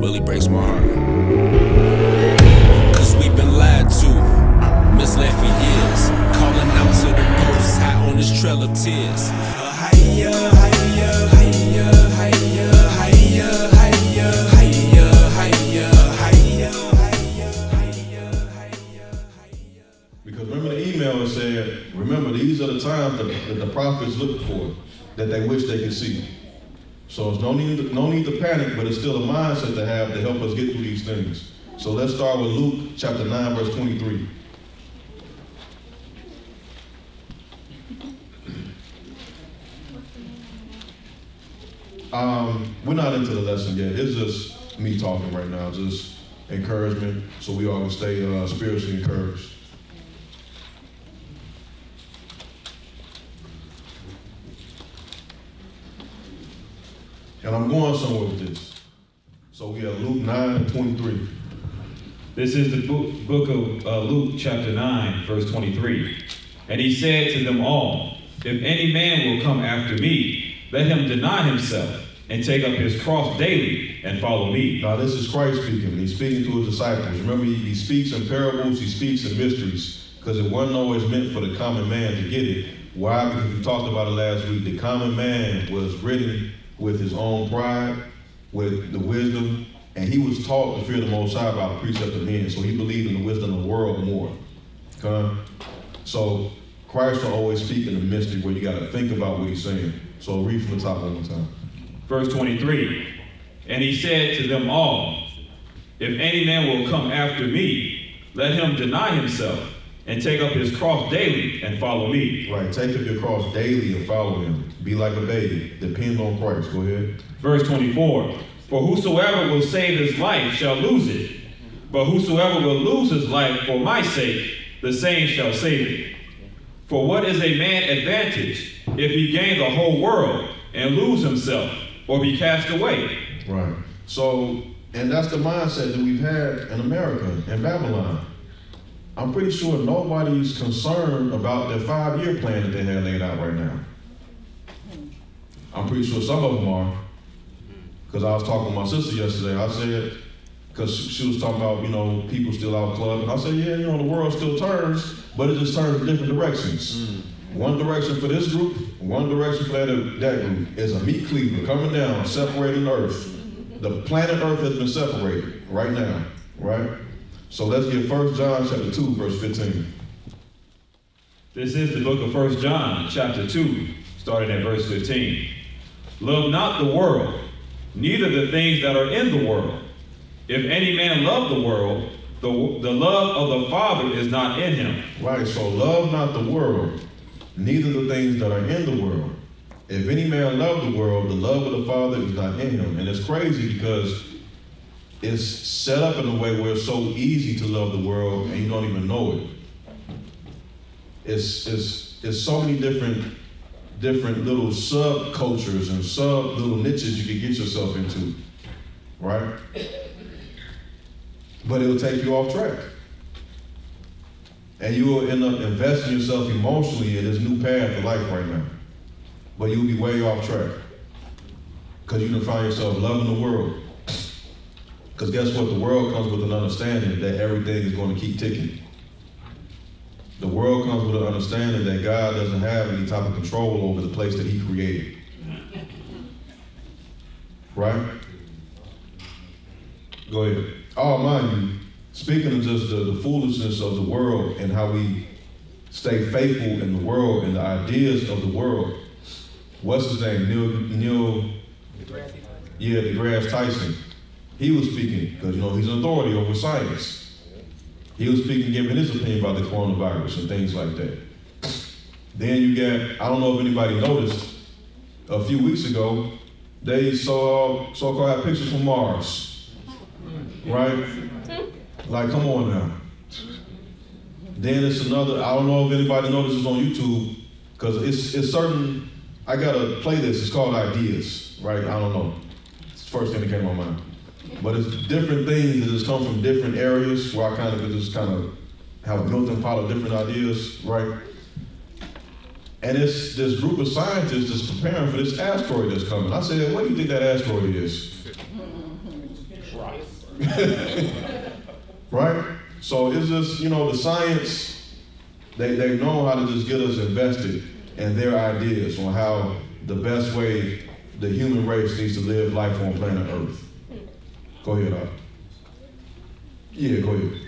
really breaks my heart. Cause we've been lied to, misled for years. Calling out to the most high on this trail of tears. Uh, higher, higher, higher, higher, higher, higher, higher, higher, higher, higher, higher, higher. Because remember the email said, remember these are the times that, that the prophets look for, that they wish they could see. So it's no need, to, no need to panic, but it's still a mindset to have to help us get through these things. So let's start with Luke chapter 9, verse 23. Um, we're not into the lesson yet. It's just me talking right now, just encouragement, so we all can stay uh, spiritually encouraged. And I'm going somewhere with this. So we have Luke 9 23. This is the book, book of uh, Luke, chapter 9, verse 23. And he said to them all, If any man will come after me, let him deny himself and take up his cross daily and follow me. Now, this is Christ speaking. He's speaking to his disciples. Remember, he, he speaks in parables, he speaks in mysteries, because it wasn't always meant for the common man to get it. Why? Because we talked about it last week. The common man was ridden with his own pride, with the wisdom, and he was taught to fear the Most High by the precept of men. So he believed in the wisdom of the world more. Okay? So Christ will always speak in a mystery where you got to think about what he's saying. So read from the top one more time. Verse 23. And he said to them all, If any man will come after me, let him deny himself and take up his cross daily and follow me. Right. Take up your cross daily and follow him. Be like a baby. Depend on Christ. Go ahead. Verse 24 For whosoever will save his life shall lose it, but whosoever will lose his life for my sake, the same shall save it. For what is a man advantage if he gain the whole world and lose himself or be cast away? Right. So, and that's the mindset that we've had in America and Babylon. I'm pretty sure nobody's concerned about their five-year plan that they have laid out right now. I'm pretty sure some of them are. Because I was talking to my sister yesterday. I said, because she was talking about, you know, people still out clubbing. I said, yeah, you know, the world still turns, but it just turns in different directions. Mm. One direction for this group, one direction for that, that group. It's a meat cleaver coming down, separating Earth. The planet Earth has been separated right now, right? So let's get 1 John chapter 2, verse 15. This is the book of 1 John, chapter 2, starting at verse 15. Love not the world, neither the things that are in the world. If any man love the world, the, the love of the Father is not in him. Right, so love not the world, neither the things that are in the world. If any man love the world, the love of the Father is not in him. And it's crazy because it's set up in a way where it's so easy to love the world and you don't even know it. It's, it's, it's so many different different little subcultures and sub little niches you can get yourself into, right? But it'll take you off track. And you will end up investing yourself emotionally in this new path of life right now. But you'll be way off track. Because you can find yourself loving the world. Because guess what? The world comes with an understanding that everything is going to keep ticking. The world comes with an understanding that God doesn't have any type of control over the place that He created. Right? Go ahead. Oh, mind you, speaking of just the, the foolishness of the world and how we stay faithful in the world and the ideas of the world. What's his name? Neil, Neil yeah, deGrasse Tyson. He was speaking because you know he's an authority over science. He was speaking, giving his opinion about the coronavirus and things like that. Then you got, I don't know if anybody noticed, a few weeks ago, they saw so-called pictures from Mars, right? Like, come on now. Then it's another, I don't know if anybody notices on YouTube, because it's, it's certain, I got a playlist, it's called Ideas, right? I don't know. It's the first thing that came to my mind. But it's different things that just come from different areas where I kind of just kind of have a melting pot of different ideas, right? And it's this group of scientists that's preparing for this asteroid that's coming. I said, what do you think that asteroid is? right? So it's just, you know, the science, they, they know how to just get us invested in their ideas on how the best way the human race needs to live life on planet Earth. Go ahead, Doc. Yeah, go ahead.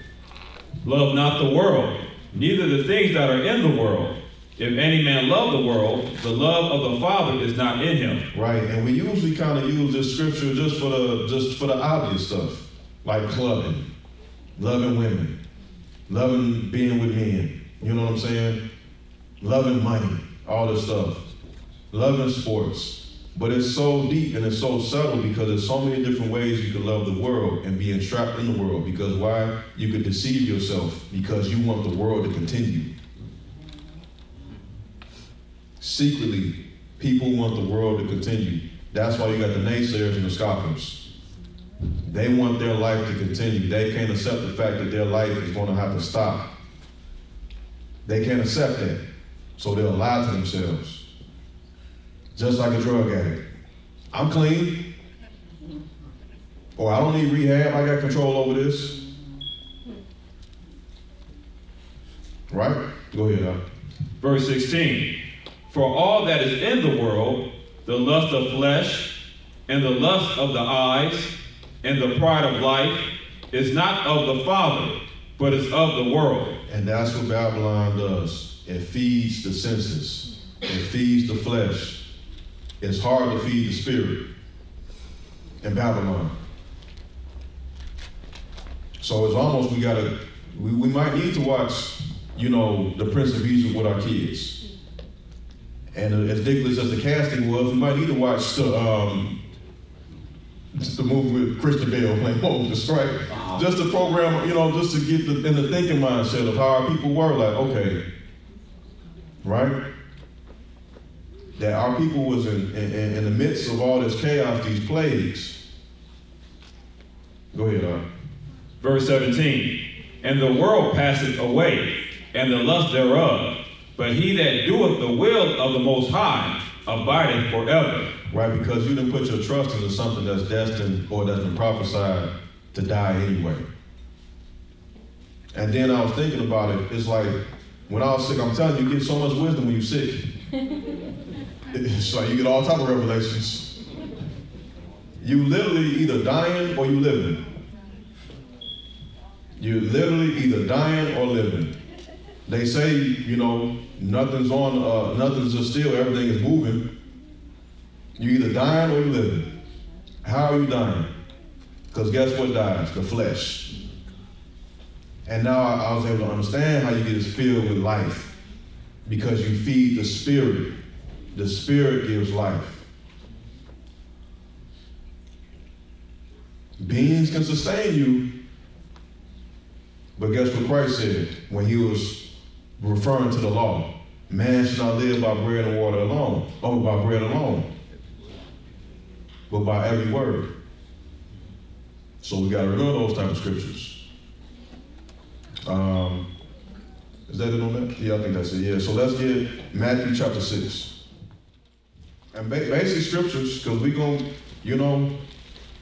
Love not the world, neither the things that are in the world. If any man love the world, the love of the Father is not in him. Right, and we usually kind of use this scripture just for the just for the obvious stuff, like clubbing, loving women, loving being with men. You know what I'm saying? Loving money, all this stuff, loving sports. But it's so deep and it's so subtle because there's so many different ways you can love the world and be entrapped in the world. Because why? You could deceive yourself because you want the world to continue. Secretly, people want the world to continue. That's why you got the naysayers and the scoffers. They want their life to continue. They can't accept the fact that their life is going to have to stop. They can't accept that. So they'll lie to themselves just like a drug addict. I'm clean. Or I don't need rehab, I got control over this. Right? Go ahead, Al. Verse 16 For all that is in the world, the lust of flesh, and the lust of the eyes, and the pride of life, is not of the Father, but is of the world. And that's what Babylon does. It feeds the senses, it feeds the flesh, it's hard to feed the spirit in Babylon. So it's almost we gotta we, we might need to watch, you know, the Prince of Egypt with our kids. And as ridiculous as the casting was, we might need to watch the um, the movie with Christian Bale playing Moses, right? Uh-huh. Just to program, you know, just to get the, in the thinking mindset of how our people were, like, okay, right? That our people was in, in, in the midst of all this chaos, these plagues. Go ahead, uh. Verse 17. And the world passeth away, and the lust thereof. But he that doeth the will of the Most High abideth forever. Right, because you didn't put your trust into something that's destined or that's been prophesied to die anyway. And then I was thinking about it. It's like when I was sick, I'm telling you, you get so much wisdom when you're sick. It's like you get all type of revelations. You literally either dying or you living. You literally either dying or living. They say, you know, nothing's on, uh, nothing's just still, everything is moving. You either dying or you living. How are you dying? Because guess what dies? The flesh. And now I, I was able to understand how you get filled with life because you feed the spirit the Spirit gives life. Beans can sustain you, but guess what Christ said when he was referring to the law? Man should not live by bread and water alone, or by bread alone, but by every word. So we got to remember those type of scriptures. Um, is that it on that? Yeah, I think that's it. Yeah. So let's get Matthew chapter 6 and ba- basic scriptures, because we going you know,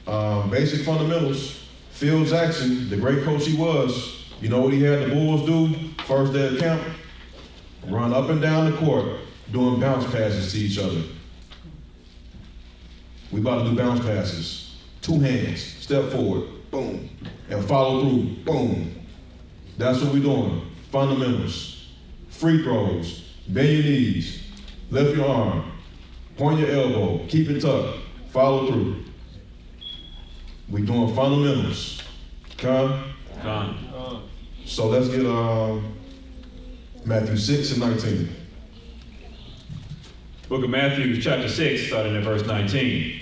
um, basic fundamentals. Phil Jackson, the great coach he was, you know what he had the Bulls do first day of camp? Run up and down the court doing bounce passes to each other. We about to do bounce passes. Two hands, step forward, boom, and follow through, boom. That's what we're doing. Fundamentals. Free throws. Bend your knees. Lift your arm. Point your elbow. Keep it tucked. Follow through. we doing fundamentals. Come? Come. So let's get um, Matthew 6 and 19. Book of Matthew, chapter 6, starting at verse 19.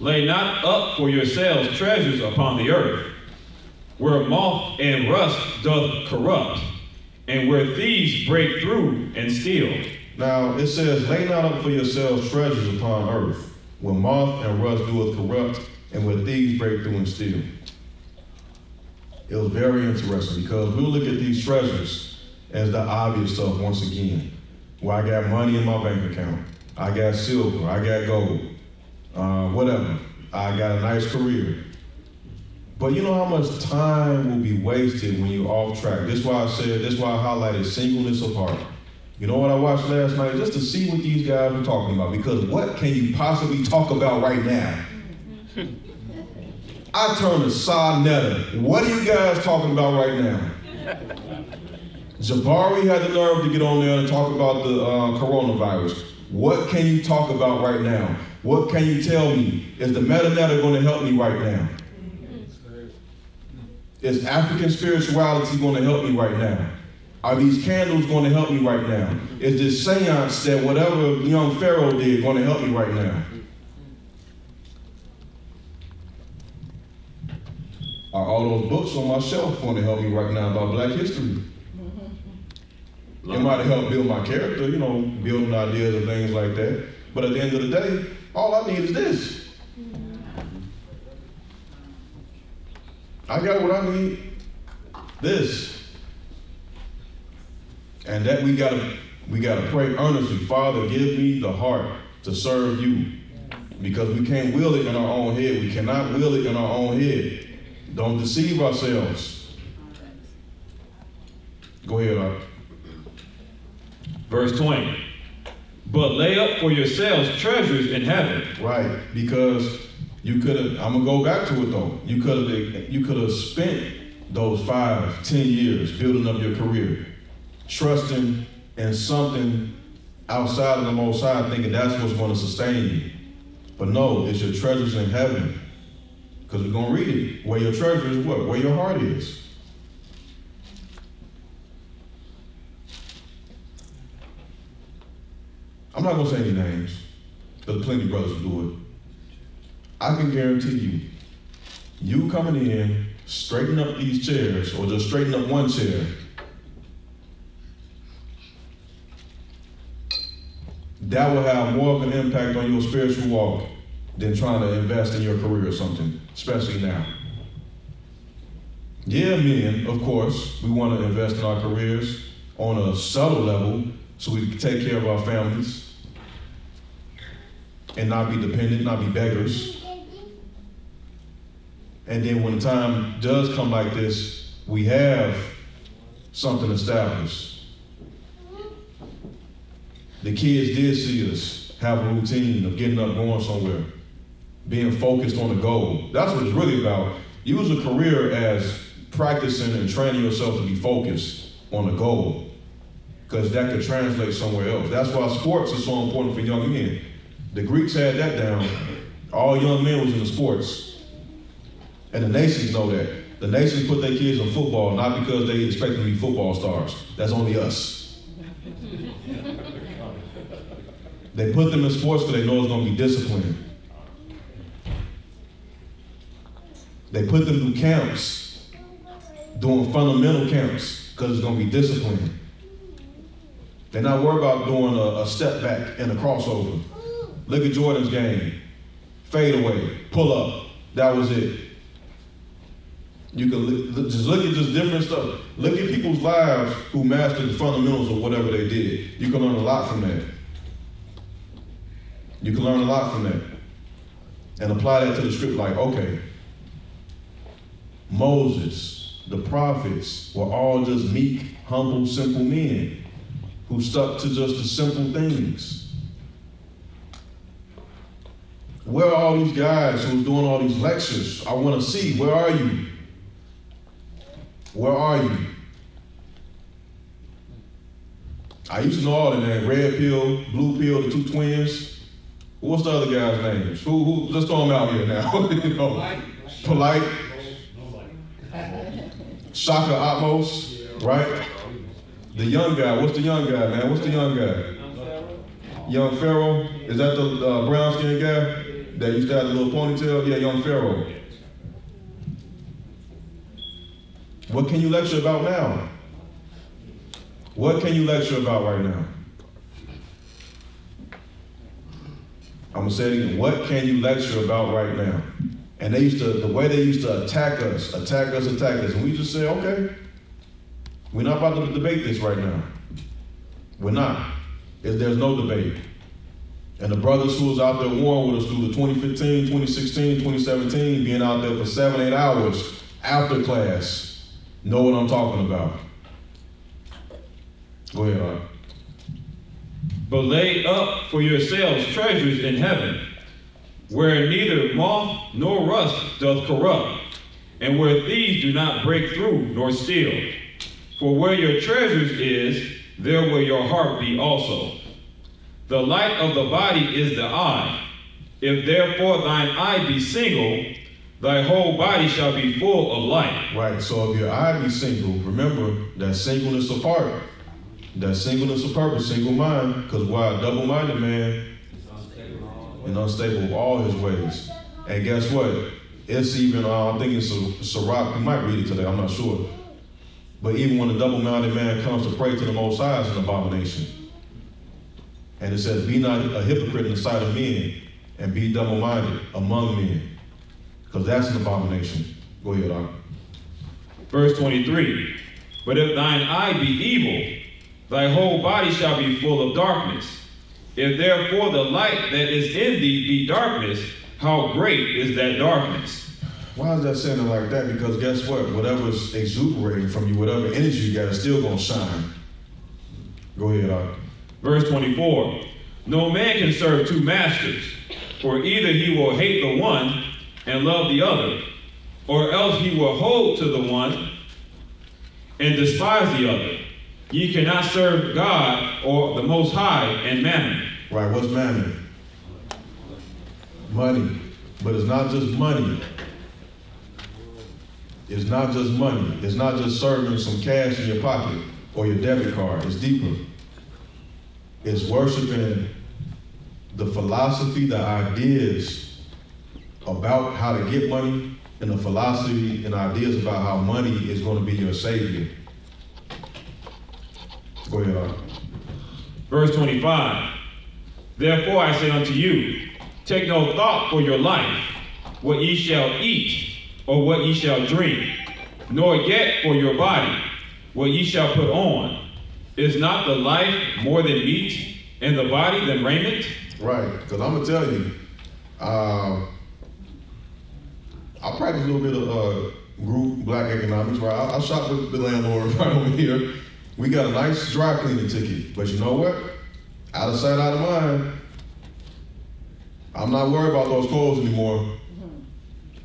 Lay not up for yourselves treasures upon the earth, where moth and rust doth corrupt, and where thieves break through and steal. Now it says, Lay not up for yourselves treasures upon earth, where moth and rust doeth corrupt, and where thieves break through and steal. It was very interesting because we look at these treasures as the obvious stuff once again. Where I got money in my bank account, I got silver, I got gold, uh, whatever. I got a nice career. But you know how much time will be wasted when you're off track. That's why I said, that's why I highlighted singleness of heart. You know what I watched last night? Just to see what these guys were talking about. Because what can you possibly talk about right now? I turned to Sa Neter. What are you guys talking about right now? Jabari had the nerve to get on there and talk about the uh, coronavirus. What can you talk about right now? What can you tell me? Is the Metu Neter going to help me right now? Is African spirituality going to help me right now? Are these candles going to help me right now? Is this seance that whatever young Pharaoh did going to help me right now? Are all those books on my shelf going to help me right now about black history? It might have helped build my character, you know, building ideas and things like that. But at the end of the day, all I need is this. I got what I need. This. And that we gotta we gotta pray earnestly. Father, give me the heart to serve you. Because we can't will it in our own head. We cannot will it in our own head. Don't deceive ourselves. Go ahead, Art. Verse 20. But lay up for yourselves treasures in heaven. Right, because you could have. I'm gonna go back to it though. You could have. You could have spent those five, ten years building up your career, trusting in something outside of the Most High, thinking that's what's going to sustain you. But no, it's your treasures in heaven. Because we're gonna read it. Where your treasure is, what? Where your heart is. I'm not gonna say any names, but plenty brothers do it. I can guarantee you, you coming in, straighten up these chairs, or just straighten up one chair, that will have more of an impact on your spiritual walk than trying to invest in your career or something, especially now. Yeah, men, of course, we want to invest in our careers on a subtle level so we can take care of our families and not be dependent, not be beggars. And then when the time does come like this, we have something established. The kids did see us have a routine of getting up, going somewhere, being focused on the goal. That's what it's really about. Use a career as practicing and training yourself to be focused on the goal, because that could translate somewhere else. That's why sports is so important for young men. The Greeks had that down. All young men was in the sports. And the nations know that. The nations put their kids in football not because they expect them to be football stars. That's only us. They put them in sports because they know it's going to be discipline. They put them through camps, doing fundamental camps, because it's going to be discipline. They're not worried about doing a, a step back and a crossover. Look at Jordan's game. Fade away, pull up. That was it. You can look, just look at just different stuff. Look at people's lives who mastered the fundamentals of whatever they did. You can learn a lot from that. You can learn a lot from that. And apply that to the script like, okay, Moses, the prophets were all just meek, humble, simple men who stuck to just the simple things. Where are all these guys who's doing all these lectures? I want to see. Where are you? Where are you? I used to know all of them. Red pill, blue pill, the two twins. What's the other guy's names? Who, who, let's throw them out here now. you know, polite. Shaka Atmos, right? The young guy. What's the young guy, man? What's the young guy? Young Pharaoh. Is that the uh, brown skinned guy that used to have the little ponytail? Yeah, young Pharaoh. What can you lecture about now? What can you lecture about right now? I'm gonna say it again. What can you lecture about right now? And they used to, the way they used to attack us, attack us, attack us, and we just say, okay, we're not about to debate this right now. We're not. There's no debate. And the brothers who was out there warring with us through the 2015, 2016, 2017, being out there for seven, eight hours after class, know what I'm talking about. Go ahead. But lay up for yourselves treasures in heaven, where neither moth nor rust doth corrupt, and where thieves do not break through nor steal. For where your treasures is, there will your heart be also. The light of the body is the eye. If therefore thine eye be single, thy whole body shall be full of light. Right, so if your eye be single, remember that singleness of heart, that singleness of purpose, single mind, because why a double-minded man and unstable of all his ways. And guess what? It's even, uh, I think it's Sirach, we might read it today, I'm not sure. But even when a double-minded man comes to pray to the Most High, it's an abomination. And it says, be not a hypocrite in the sight of men, and be double-minded among men. Because that's an abomination. Go ahead, Doc. Verse 23 But if thine eye be evil, thy whole body shall be full of darkness. If therefore the light that is in thee be darkness, how great is that darkness? Why is that saying it like that? Because guess what? Whatever's exuberating from you, whatever energy you got, is still gonna shine. Go ahead, Doc. Verse 24 No man can serve two masters, for either he will hate the one and love the other, or else he will hold to the one and despise the other. Ye cannot serve God or the Most High and mammon. Right, what's mammon? Money. But it's not just money. It's not just money. It's not just serving some cash in your pocket or your debit card. It's deeper. It's worshiping the philosophy, the ideas about how to get money, and the philosophy and ideas about how money is going to be your savior. Go ahead. Verse 25 Therefore I say unto you, take no thought for your life, what ye shall eat, or what ye shall drink, nor yet for your body, what ye shall put on. Is not the life more than meat, and the body than raiment? Right, because I'm gonna tell you, uh, I practice a little bit of uh, group black economics. Right, I, I shop with the landlord right over here. We got a nice dry cleaning ticket, but you know what? Out of sight, out of mind. I'm not worried about those clothes anymore.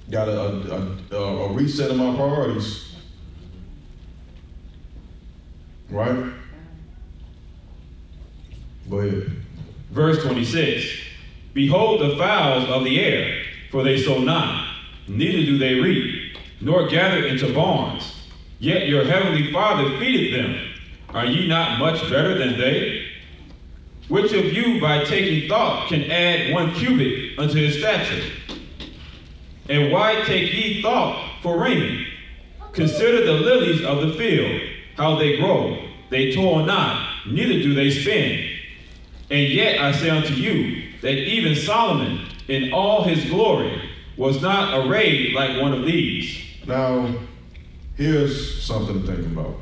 Got a, a, a, a reset of my priorities. Right? Go ahead. Verse 26 Behold the fowls of the air, for they sow not, neither do they reap, nor gather into barns. Yet your heavenly Father feedeth them. Are ye not much better than they? Which of you, by taking thought, can add one cubit unto his stature? And why take ye thought for raiment? Consider the lilies of the field, how they grow. They toil not, neither do they spin. And yet I say unto you, that even Solomon, in all his glory, was not arrayed like one of these. Now, here's something to think about.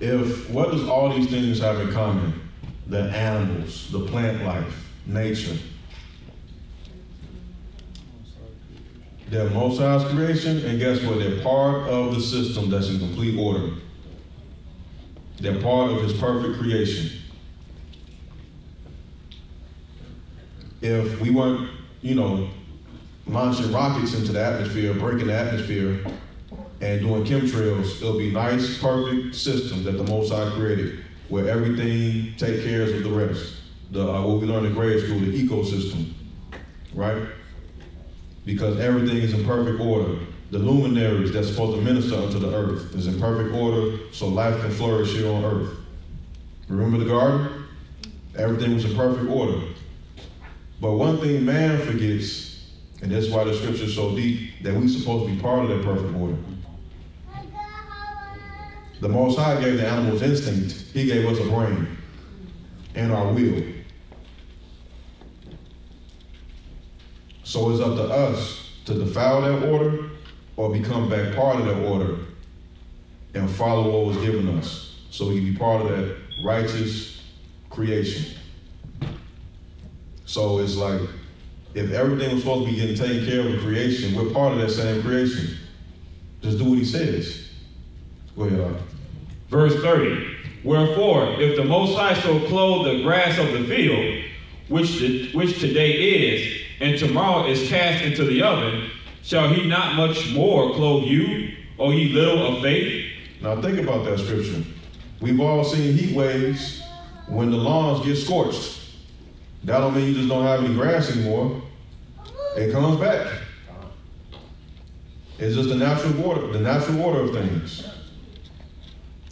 If what does all these things have in common? The animals, the plant life, nature. They're Most High's creation, and guess what? They're part of the system that's in complete order. They're part of His perfect creation. If we weren't, you know, launching rockets into the atmosphere, breaking the atmosphere, and doing chemtrails, it'll be nice, perfect system that the Most High created, where everything take care of the rest. The uh, what we learned in grade school, the ecosystem, right? Because everything is in perfect order. The luminaries that's supposed to minister unto the earth is in perfect order, so life can flourish here on earth. Remember the garden? Everything was in perfect order. But one thing man forgets, and that's why the scripture is so deep, that we're supposed to be part of that perfect order. The Most High gave the animals instinct. He gave us a brain and our will. So it's up to us to defile that order or become back part of that order and follow what was given us so we can be part of that righteous creation. So it's like, if everything was supposed to be getting taken care of in creation, we're part of that same creation. Just do what he says. Verse 30. Wherefore, if the Most High so clothe the grass of the field, which, the, which today is, and tomorrow is cast into the oven, shall he not much more clothe you, O ye little of faith? Now think about that scripture. We've all seen heat waves when the lawns get scorched. That don't mean you just don't have any grass anymore. It comes back. It's just the natural order, the natural order of things.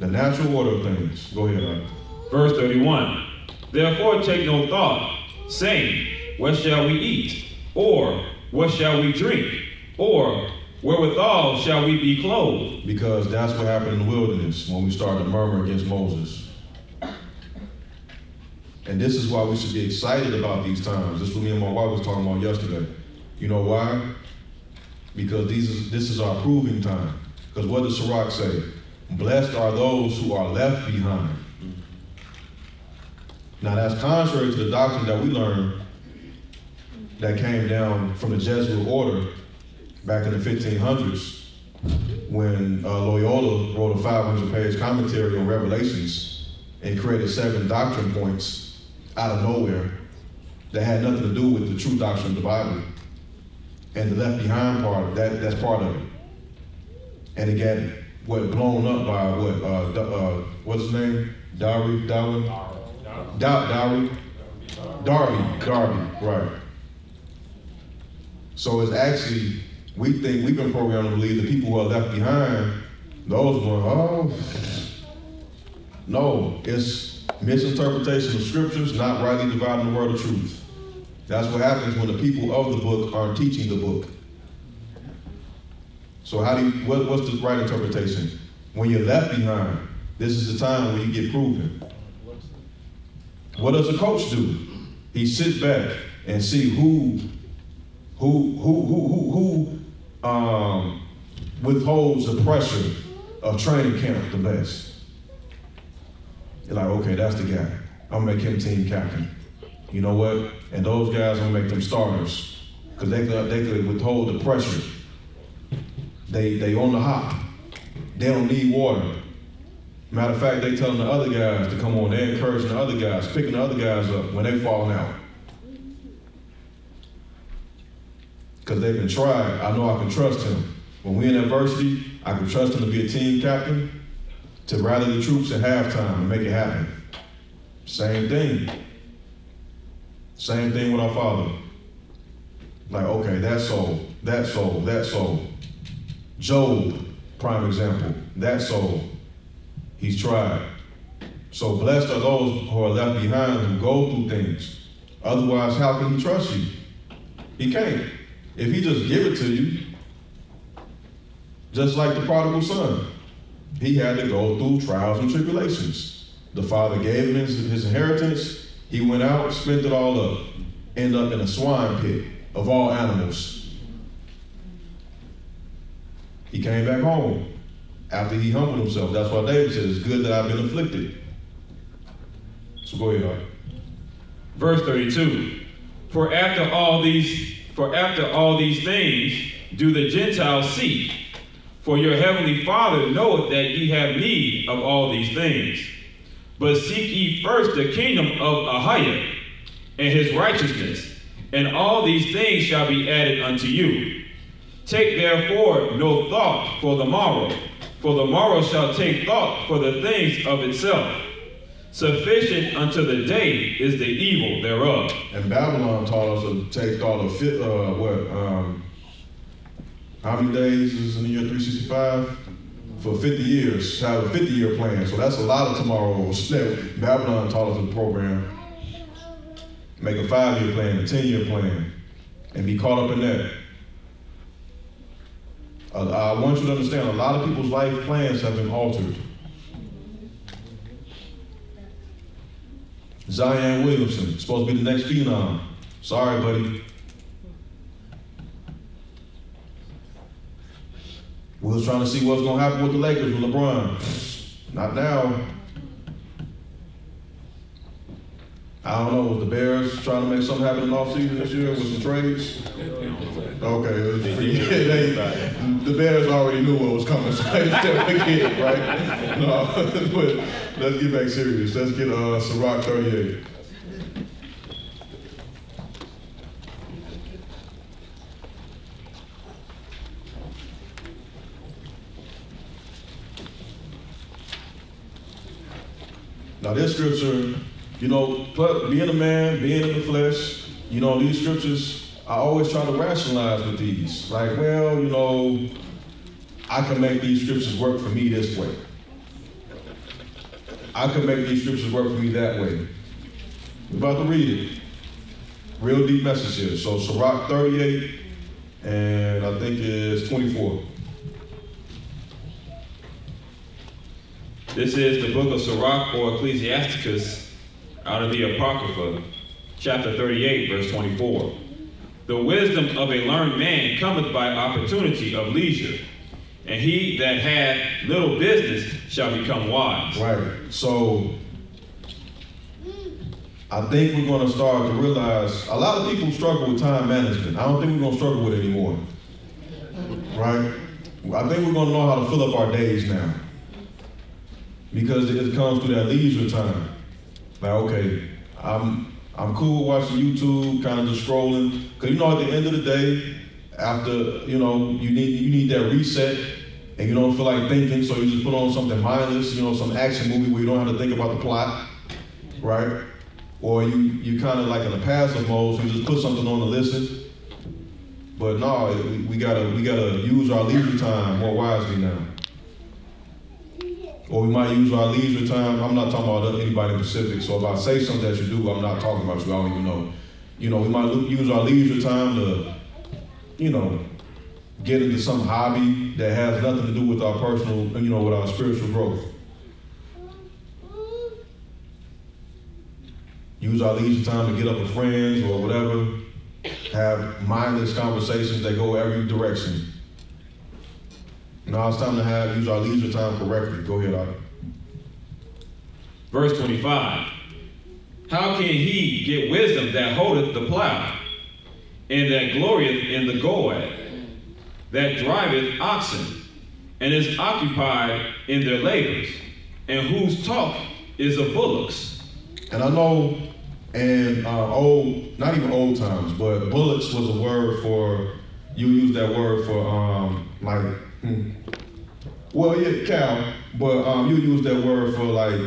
The natural order of things. Go ahead, Art. Verse 31. Therefore take no thought, saying, What shall we eat? Or what shall we drink? Or wherewithal shall we be clothed? Because that's what happened in the wilderness when we started to murmur against Moses. And this is why we should be excited about these times. This is what me and my wife was talking about yesterday. You know why? Because these is, this is our proving time. Because what does Sirach say? Blessed are those who are left behind. Now that's contrary to the doctrine that we learned that came down from the Jesuit order back in the 1500s when uh, Loyola wrote a 500 page commentary on Revelations and created seven doctrine points out of nowhere that had nothing to do with the true doctrine of the Bible. And the left behind part, that, that's part of it. And got what blown up by what uh, D- uh what's his name? Darby, Darwin? Da- Darby? Darby, Darby, right. So it's actually, we think we've been programmed to believe the people who are left behind, those going, oh. No, it's misinterpretation of scriptures, not rightly dividing the word of truth. That's what happens when the people of the book aren't teaching the book. So how do you, what, what's the right interpretation? When you're left behind, this is the time when you get proven. What does a coach do? He sits back and see who who who who who, who um, withholds the pressure of training camp the best. You're like, okay, that's the guy. I'm gonna make him team captain. You know what? And those guys, gonna make them starters because they could they could withhold the pressure. They they on the hop. They don't need water. Matter of fact, they telling the other guys to come on. They're encouraging the other guys, picking the other guys up when they falling out. Because they've been tried. I know I can trust him. When we're in adversity, I can trust him to be a team captain, to rally the troops at halftime and make it happen. Same thing. Same thing with our father. Like, okay, that soul, that soul, that soul. Job, prime example, that soul. He's tried. So blessed are those who are left behind who go through things. Otherwise, how can he trust you? He can't. If he just give it to you, just like the prodigal son, he had to go through trials and tribulations. The father gave him his, his inheritance. He went out, spent it all up, end up in a swine pit of all animals. He came back home after he humbled himself. That's why David said, It's good that I've been afflicted. So go ahead. Verse 32. For after all these, for after all these things do the Gentiles seek. For your heavenly Father knoweth that ye have need of all these things. But seek ye first the kingdom of Ahiah and his righteousness, and all these things shall be added unto you. Take therefore no thought for the morrow, for the morrow shall take thought for the things of itself. Sufficient unto the day is the evil thereof. And Babylon taught us to take thought of fit, uh, what, um, how many days is in the year 365? For 50 years, have a 50 year plan. So that's a lot of tomorrows Babylon taught us to program. Make a five year plan, a 10 year plan, and be caught up in that. I want you to understand a lot of people's life plans have been altered. Zion Williamson, supposed to be the next phenom. Sorry, buddy. We was trying to see what's gonna happen with the Lakers with LeBron. Not now. I don't know, was the Bears trying to make something happen in the offseason this year with some trades? Okay, yeah, they, the Bears already knew what was coming, so they said forget it, right? No, but let's get back serious. Let's get uh, Sirach 38. Now this scripture, you know, being a man, being in the flesh, you know, these scriptures, I always try to rationalize with these. Like, well, you know, I can make these scriptures work for me this way. I can make these scriptures work for me that way. We're about to read it. Real deep message here. So Sirach 38, and I think it's 24. This is the book of Sirach or Ecclesiasticus out of the Apocrypha, chapter 38, verse 24. The wisdom of a learned man cometh by opportunity of leisure, and he that had little business shall become wise. Right. So I think we're going to start to realize a lot of people struggle with time management. I don't think we're going to struggle with it anymore. Right? I think we're going to know how to fill up our days now. Because it comes through that leisure time. Like, okay, I'm I'm cool watching YouTube, kind of just scrolling. Cause you know, at the end of the day, after you know, you need you need that reset, and you don't feel like thinking, so you just put on something mindless, you know, some action movie where you don't have to think about the plot, right? Or you you kind of like in a passive mode, so you just put something on to listen. But no, we, we gotta we gotta use our leisure time more wisely now. Or we might use our leisure time. I'm not talking about anybody in Pacific. So if I say something that you do, I'm not talking about you. I don't even know. You know, we might use our leisure time to, you know, get into some hobby that has nothing to do with our personal, you know, with our spiritual growth. Use our leisure time to get up with friends or whatever. Have mindless conversations that go every direction. Now it's time to have use our leisure time correctly. Go ahead, Otto. Verse 25. How can he get wisdom that holdeth the plow, and that glorieth in the goad, that driveth oxen, and is occupied in their labors, and whose talk is of bullocks? And I know in uh, old, not even old times, but bullocks was a word for, you use that word for um, like, hmm, well, yeah, cow, but um, you use that word for like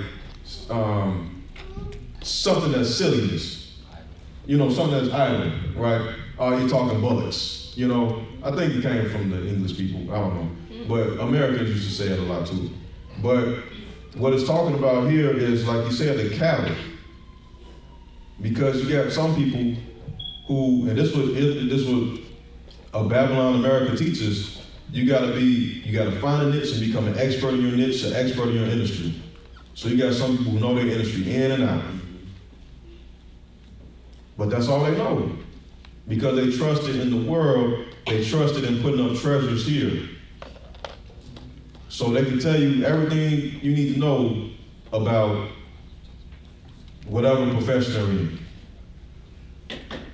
um, something that's silliness. You know, something that's idle, right? Oh, you're talking bullets. You know, I think it came from the English people. I don't know. But Americans used to say it a lot too. But what it's talking about here is, like you said, the cattle. Because you got some people who, and this was this was a Babylon America teaches, you gotta be, you gotta find a niche and become an expert in your niche, an expert in your industry. So you got some people who know their industry in and out. But that's all they know. Because they trusted in the world, they trusted in putting up treasures here. So they can tell you everything you need to know about whatever profession they're in.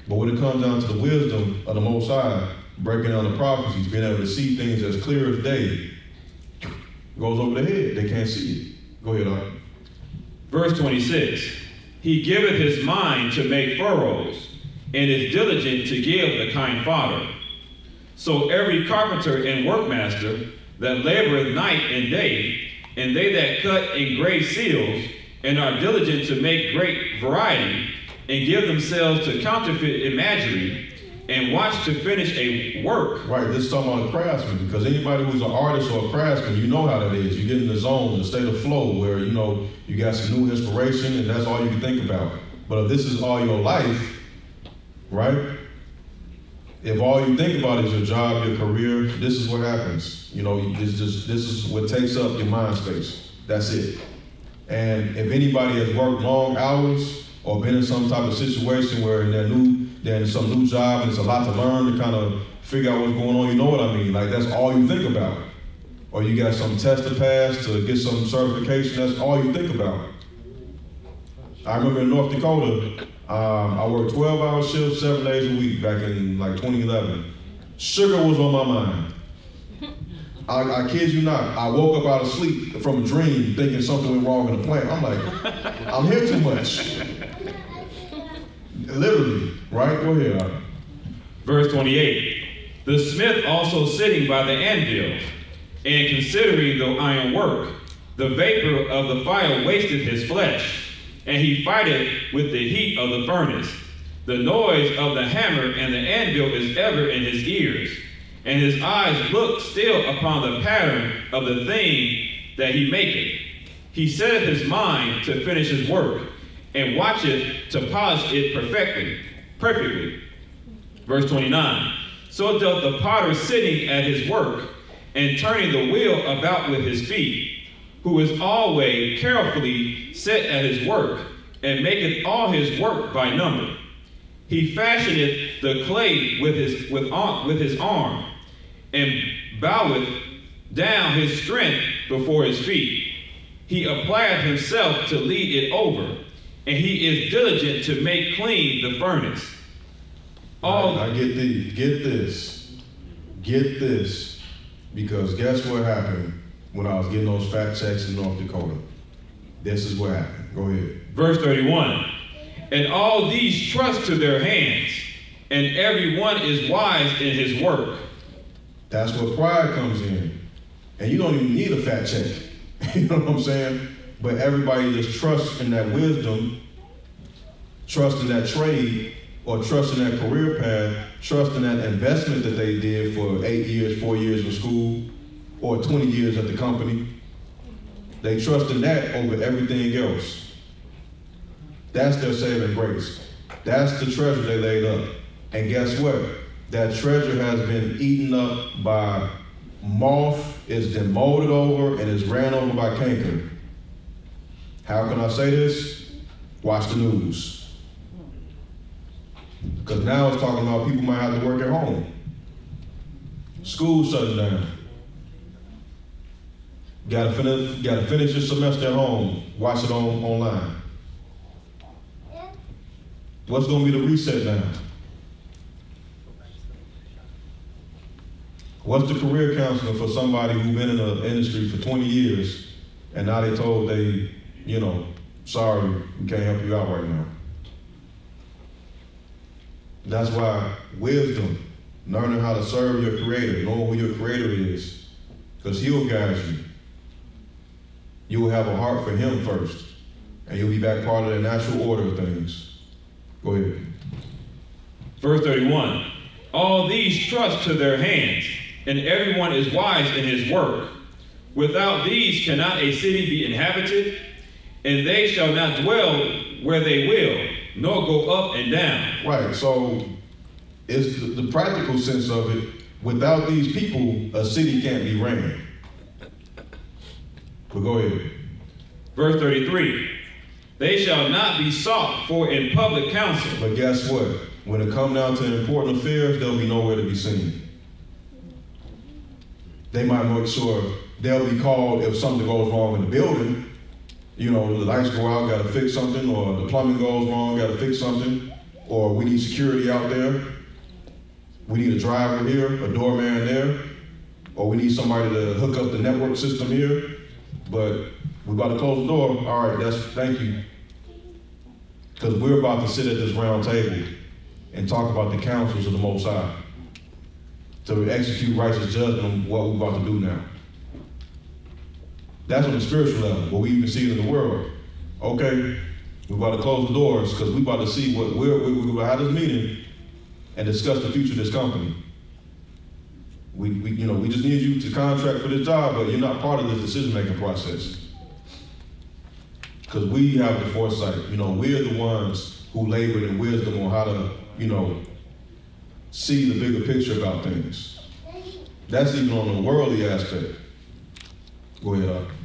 But when it comes down to the wisdom of the Most High, breaking down the prophecies, being able to see things as clear as day, goes over their head. They can't see it. Go ahead, Art. Verse 26 He giveth his mind to make furrows, and is diligent to give the kind fodder. So every carpenter and workmaster that laboreth night and day, and they that cut and grave seals, and are diligent to make great variety, and give themselves to counterfeit imagery, and watch to finish a work. Right, this is talking about a craftsman, because anybody who's an artist or a craftsman, you know how that is. You get in the zone, the state of flow, where you know you got some new inspiration, and that's all you can think about. But if this is all your life, right? If all you think about is your job, your career, this is what happens. You know, this just this is what takes up your mind space. That's it. And if anybody has worked long hours or been in some type of situation where they're new, they're in some new job and it's a lot to learn to kind of figure out what's going on, you know what I mean? Like that's all you think about. Or you got some test to pass to get some certification, that's all you think about. I remember in North Dakota, um, I worked 12 hour shifts, seven days a week back in like 2011. Sugar was on my mind. I, I kid you not, I woke up out of sleep from a dream thinking something went wrong in the plant. I'm like, I'm here too much. Literally, right? Go ahead. Verse 28 The smith also sitting by the anvil, and considering the iron work, the vapor of the fire wasted his flesh, and he fighteth with the heat of the furnace. The noise of the hammer and the anvil is ever in his ears, and his eyes look still upon the pattern of the thing that he maketh. He setteth his mind to finish his work, and watcheth to polish it perfectly, perfectly. Verse 29. So doth the potter sitting at his work, and turning the wheel about with his feet, who is always carefully set at his work, and maketh all his work by number. He fashioneth the clay with his, with, with his arm, and boweth down his strength before his feet. He applieth himself to lead it over, and he is diligent to make clean the furnace. All I, I get the get this, get this, because guess what happened when I was getting those fat checks in North Dakota? This is what happened. Go ahead. Verse 31 And all these trust to their hands, and every one is wise in his work. That's where pride comes in. And you don't even need a fat check. you know what I'm saying? But everybody just trusts in that wisdom, trust in that trade, or trust in that career path, trust in that investment that they did for eight years, four years in school, or 20 years at the company. They trust in that over everything else. That's their saving grace. That's the treasure they laid up. And guess what? That treasure has been eaten up by moth, it's been molded over, and it's ran over by canker. How can I say this? Watch the news. Because now it's talking about people might have to work at home. School shutting down. Got to finish. Got to finish your semester at home. Watch it on online. What's going to be the reset now? What's the career counselor for somebody who's been in the industry for 20 years and now they told they, you know, sorry, we can't help you out right now. That's why wisdom, learning how to serve your creator, knowing who your creator is, because he'll guide you. You will have a heart for him first, and you'll be back part of the natural order of things. Go ahead. Verse 31 All these trust to their hands, and everyone is wise in his work. Without these cannot a city be inhabited, and they shall not dwell where they will, nor go up and down. Right. So it's the, practical sense of it. Without these people, a city can't be ran. But go ahead. Verse 33 They shall not be sought for in public council. But guess what? When it come down to important affairs, they'll be nowhere to be seen. They might make sure they'll be called if something goes wrong in the building. You know, the lights go out, gotta fix something, or the plumbing goes wrong, gotta fix something, or we need security out there. We need a driver here, a doorman there, or we need somebody to hook up the network system here. But we're about to close the door. All right, that's thank you. Because we're about to sit at this round table and talk about the counsels of the Most High to execute righteous judgment on what we're about to do now. That's on the spiritual level, what we even see in the world. Okay, we're about to close the doors because we're about to see what we're, we're, we're going to have this meeting and discuss the future of this company. We, we, you know, we just need you to contract for this job, but you're not part of this decision-making process. Because we have the foresight. You know, we're the ones who labored in wisdom on how to, you know, see the bigger picture about things. That's even on the worldly aspect. Go ahead, Doc.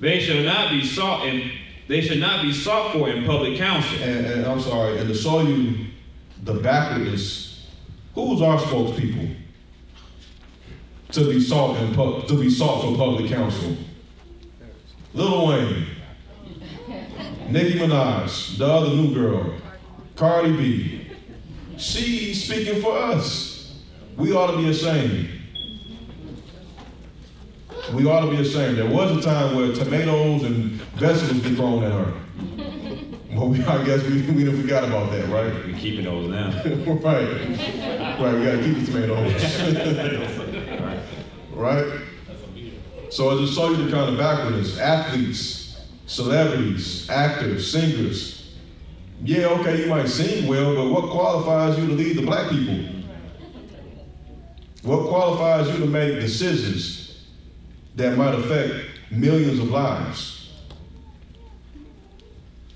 They shall not be sought in they should not be sought for in public council. And, and I'm sorry, and to show you the backwardness, who's our spokespeople to be sought in pub, to be sought for public counsel? Lil Wayne. Nicki Minaj, the other new girl, Cardi B. She's speaking for us. We ought to be ashamed. We ought to be ashamed. There was a time where tomatoes and vegetables get thrown at her. Well, we, I guess we, we didn't forgot about that, right? We're keeping those now. right. Right, we gotta keep the tomatoes. right? So it just shows you the kind of backwardness. Athletes, celebrities, actors, singers. Yeah, okay, you might sing well, but what qualifies you to lead the black people? What qualifies you to make decisions that might affect millions of lives?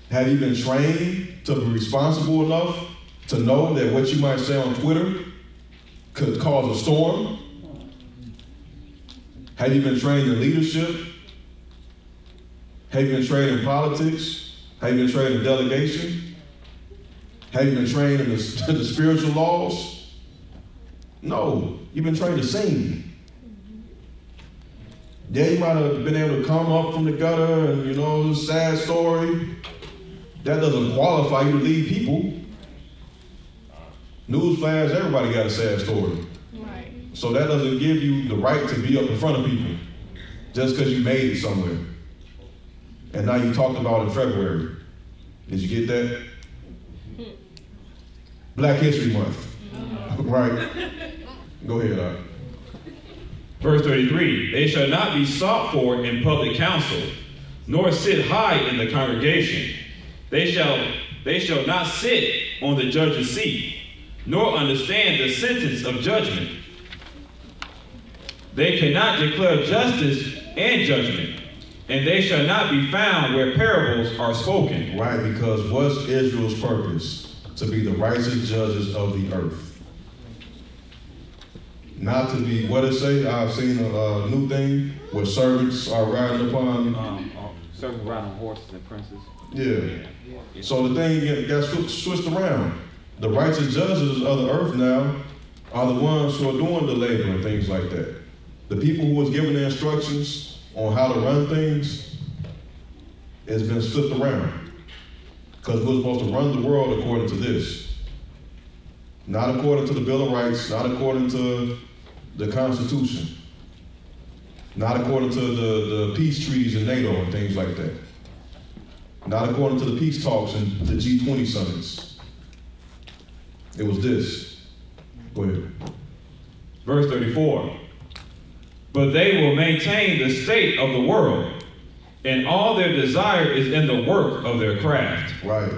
Have you been trained to be responsible enough to know that what you might say on Twitter could cause a storm? Have you been trained in leadership? Have you been trained in politics? Have you been trained in delegation? Have you been trained in the, the spiritual laws? No, you've been trained to sing. Yeah, you might have been able to come up from the gutter and, you know, sad story. That doesn't qualify you to lead people. Newsflash, everybody got a sad story. Right. So that doesn't give you the right to be up in front of people just because you made it somewhere. And now you talked about it in February. Did you get that? Hmm. Black History Month. Mm-hmm. right. Go ahead. Verse 33 They shall not be sought for in public council, nor sit high in the congregation. They shall, they shall not sit on the judge's seat, nor understand the sentence of judgment. They cannot declare justice and judgment, and they shall not be found where parables are spoken. Right, because what's Israel's purpose? To be the righteous judges of the earth. Not to be, what it say? I've seen a, a new thing where servants are riding upon, Um, serving ride on horses and princes. yeah. So the thing got swi- switched around. The righteous judges of the earth now are the ones who are doing the labor and things like that. The people who was given the instructions on how to run things has been flipped around. Because we're supposed to run the world according to this. Not according to the Bill of Rights, not according to the Constitution. Not according to the, the peace treaties in NATO and things like that. Not according to the peace talks and the G20 summits. It was this. Go ahead. Verse 34 But they will maintain the state of the world, and all their desire is in the work of their craft. Right.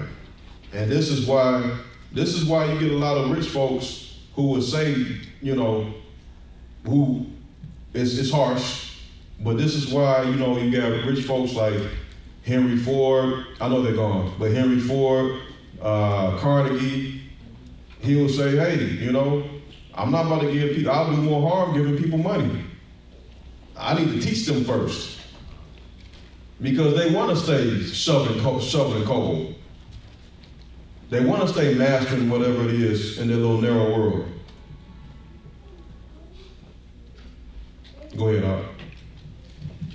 And this is why this is why you get a lot of rich folks who would say, you know, who it's, it's harsh, but this is why, you know, you got rich folks like Henry Ford, I know they're gone, but Henry Ford, uh, Carnegie, he will say, hey, you know, I'm not about to give people, I'll do more harm giving people money. I need to teach them first. Because they want to stay shoveling, coal, shoveling coal. They want to stay mastering whatever it is in their little narrow world. Go ahead, Art.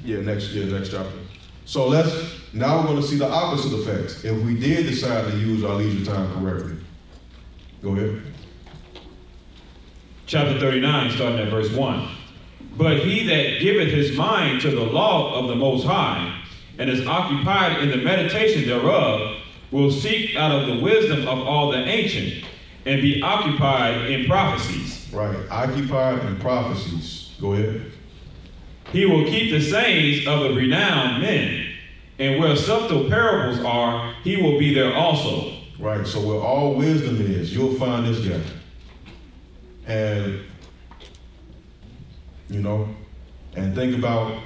Yeah, next, yeah, next chapter. So let's, now we're going to see the opposite effect if we did decide to use our leisure time correctly. Go ahead. Chapter 39, starting at verse 1. But he that giveth his mind to the law of the Most High, and is occupied in the meditation thereof, will seek out of the wisdom of all the ancient, and be occupied in prophecies. Right, occupied in prophecies. Go ahead. He will keep the sayings of the renowned men, and where subtle parables are, he will be there also. Right, so where all wisdom is, you'll find this guy. And, you know, and think about,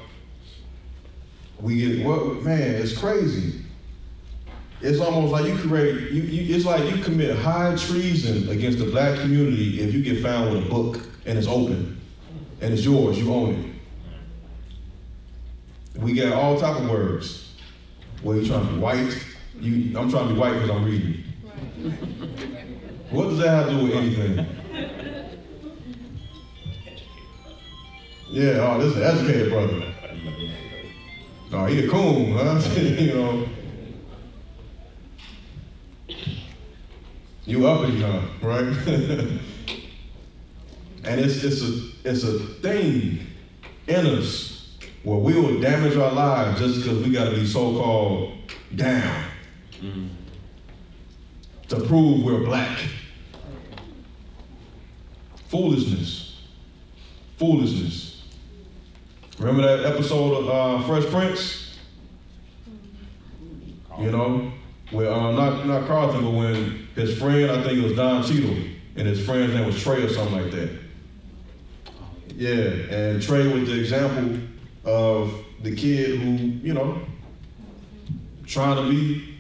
we get, what, man, it's crazy. It's almost like you create, you, you, it's like you commit high treason against the black community if you get found with a book and it's open and it's yours, you own it we got all type of words. Well, you trying to be white? You, I'm trying to be white because I'm reading. what does that have to do with anything? Yeah, oh, this is an educated brother. Oh, he a coon, huh? you know. You up and young, right? and it's it's a it's a thing in us where we will damage our lives just because we got to be so-called down to prove we're black. Foolishness. Foolishness. Remember that episode of uh, Fresh Prince? You know, where uh, not not Carlton, but when his friend, I think it was Don Cheadle, and his friend's name was Trey or something like that. Yeah, and Trey was the example of the kid who, you know, trying to be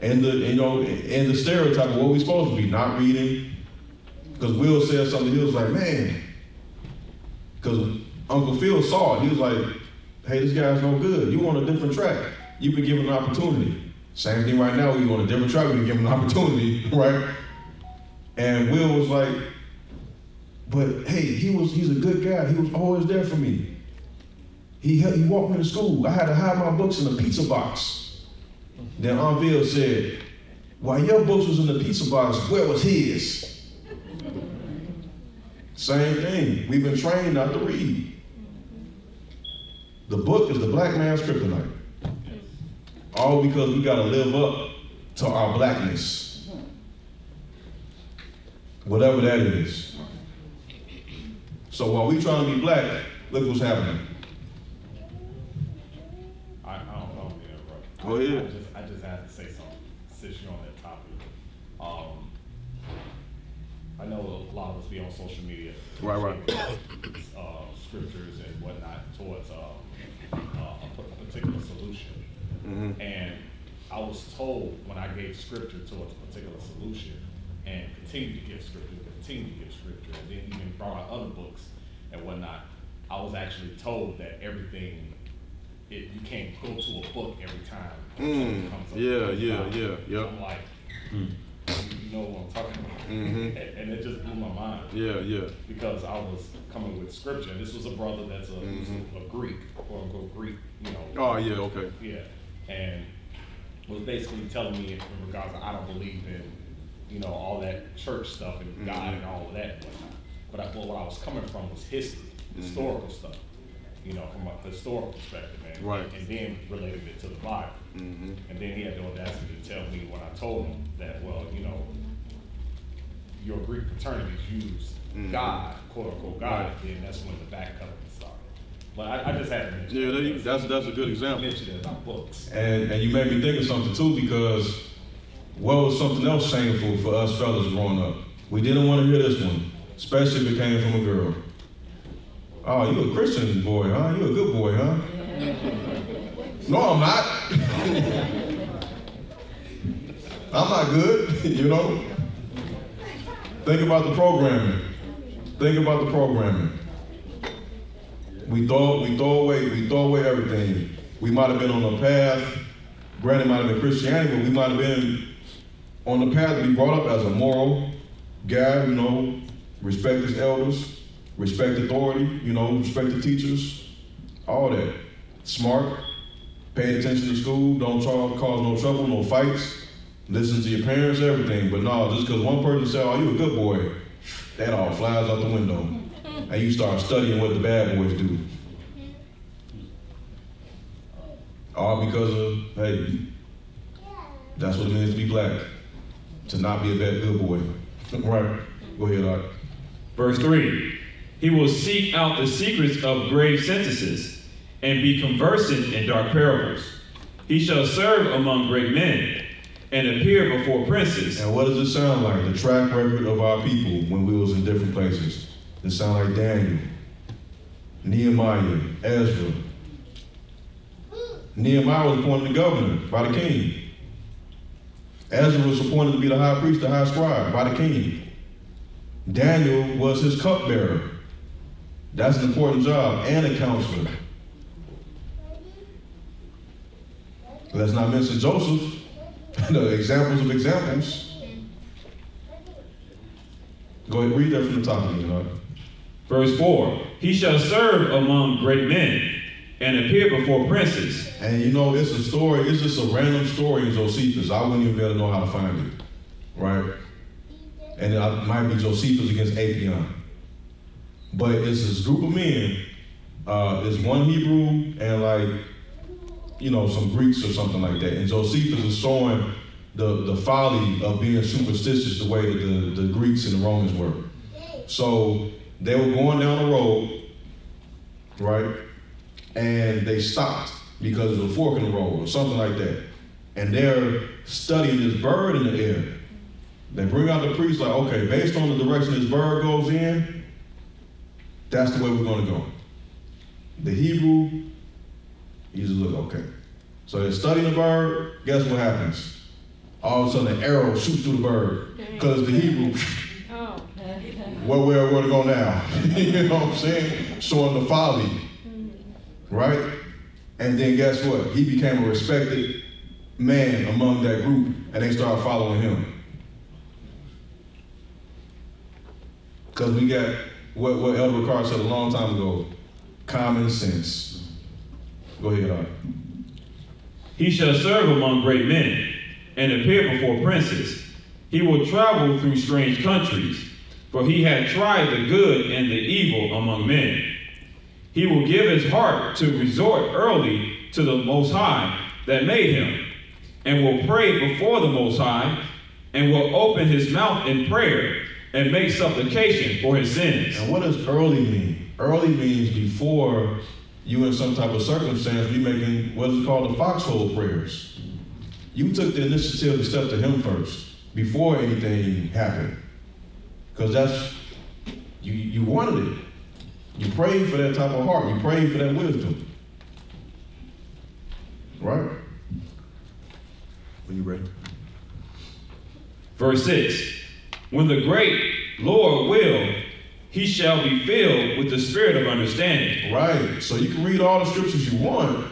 in the you know in the stereotype of what we're supposed to be, not reading. Because Will said something, he was like, man, because Uncle Phil saw it, he was like, hey, this guy's no good. You want a different track. You've been given an opportunity. Same thing right now, we on a different track, we've been given an opportunity, right? And Will was like, but hey, he was he's a good guy. He was always there for me. He he walked me to school. I had to hide my books in a pizza box. Then Anville said, while your books was in the pizza box, where was his? Same thing. We've been trained not to read. The book is the black man's kryptonite. All because we got to live up to our blackness. Whatever that is. So while we trying to be black, look what's happening. I, I don't know, yeah, bro. Go ahead. I just, I just had to say something, since you're on that topic. Um, I know a lot of us be on social media. Right, right. Uh, scriptures and whatnot towards, um, uh, a particular solution. Mm-hmm. And I was told when I gave scripture towards a particular solution, and continue to give scripture, continue to give scripture, and then even brought out other books and whatnot, I was actually told that everything, it, you can't go to a book every time. Mm, comes up. yeah, yeah, yeah, yeah. I'm like, you know what I'm talking about? Mhm. And, it just blew my mind Yeah, yeah. because I was coming with scripture. This was a brother that's a, Mhm. a Greek, quote unquote Greek, you know. Oh, yeah, okay. Yeah, and was basically telling me in regards to I don't believe in, you know, all that church stuff and God and all of that. But I, well, what I was coming from was history, historical stuff, you know, from a historical perspective, man. Right. And then related it to the Bible. Mhm. And then he had the audacity to tell me when I told him that, well, you know, your Greek fraternities use Mhm. God, quote unquote God, Right. then that's when the back backpedaling started. But I, I just had to mention. Yeah, that there you- because that's- that's a good you example. Mentioned it about books. And, and you made me think of something too because what was something else shameful for us fellas growing up? We didn't want to hear this one, especially if it came from a girl. Oh, you a Christian boy, huh? You a good boy, huh? No, I'm not. I'm not good, you know? Think about the programming. Think about the programming. We throw, we throw away, we throw away everything. We might have been on a path, granted might have been Christianity, but we might have been on the path to be brought up as a moral guy, you know, respect his elders, respect authority, you know, respect the teachers, all that. Smart, pay attention to school, don't try, cause no trouble, no fights, listen to your parents, everything. But no, just because one person said, oh, you a good boy, that all flies out the window. And you start studying what the bad boys do. All because of, hey, that's what it means to be black. To not be a bad good boy. right. Go ahead, Doc. Verse 3 He will seek out the secrets of grave sentences and be conversant in dark parables. He shall serve among great men and appear before princes. And what does it sound like? The track record of our people when we was in different places. It sound like Daniel, Nehemiah, Ezra. Nehemiah was appointed the governor by the king. Ezra was appointed to be the high priest, the high scribe by the king. Daniel was his cupbearer. That's an important job, and a counselor. Let's not mention Joseph, the examples of examples. Go ahead, read that from the top again. Doc. Verse 4 He shall serve among great men and appear before princes. And you know, it's a story, it's just a random story in Josephus. I wouldn't even be able to know how to find it. Right? and it might be Josephus against Apion. But it's this group of men. Uh, it's one Hebrew and like, you know, some Greeks or something like that. And Josephus is showing the, the folly of being superstitious the way that the, the Greeks and the Romans were. So they were going down the road, right? And they stopped because of a fork in the road or something like that. And they're studying this bird in the air. They bring out the priest like, okay, based on the direction this bird goes in, that's the way we're going to go. The Hebrew, he just look, okay. So they're studying the bird, guess what happens? All of a sudden, an arrow shoots through the bird. Because the Hebrew, Oh. where, where, where to go now? you know what I'm saying? Showing the folly. Mm-hmm. Right? And then guess what? He became a respected man among that group, and they started following him. Because we got what, what Elder Ricard said a long time ago common sense. Go ahead, Art. He shall serve among great men and appear before princes. He will travel through strange countries, for he hath tried the good and the evil among men. He will give his heart to resort early to the Most High that made him, and will pray before the Most High, and will open his mouth in prayer and make supplication for his sins. And what does early mean? Early means before you in some type of circumstance be making what is called the foxhole prayers. You took the initiative to step to him first before anything happened. Because that's you you wanted it. You prayed for that type of heart. You prayed for that wisdom. Right? Are you ready? Verse 6 When the great Lord will, he shall be filled with the spirit of understanding. Right. So you can read all the scriptures you want.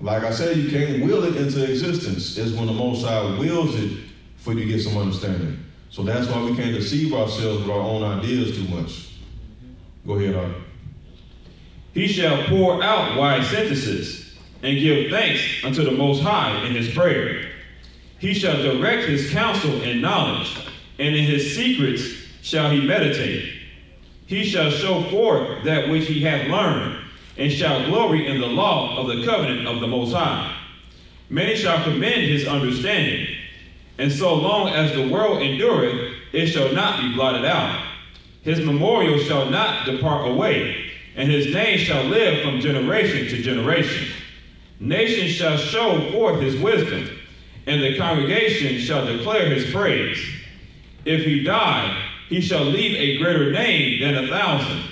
Like I said, you can't will it into existence. It's when the Most High wills it for you to get some understanding. So that's why we can't deceive ourselves with our own ideas too much. Go ahead, Art. He shall pour out wise sentences and give thanks unto the Most High in his prayer. He shall direct his counsel and knowledge, and in his secrets shall he meditate. He shall show forth that which he hath learned, and shall glory in the law of the covenant of the Most High. Many shall commend his understanding, and so long as the world endureth, it shall not be blotted out. His memorial shall not depart away, and his name shall live from generation to generation. Nations shall show forth his wisdom, and the congregation shall declare his praise. If he die, he shall leave a greater name than a thousand,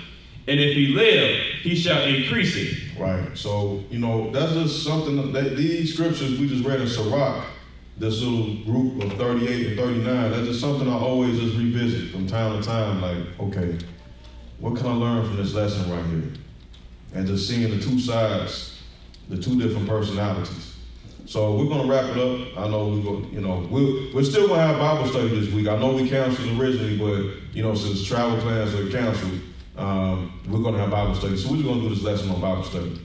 and if he live, he shall increase it. Right. So, you know, that's just something that these scriptures we just read in Sirach, this little group of 38 and 39, that's just something I always just revisit from time to time. Like, okay, what can I learn from this lesson right here? And just seeing the two sides, the two different personalities. So we're gonna wrap it up. I know we go, you know, we're, we're still gonna have Bible study this week. I know we canceled originally, but you know, since travel plans are canceled, um, we're gonna have Bible study. So we're gonna do this lesson on Bible study.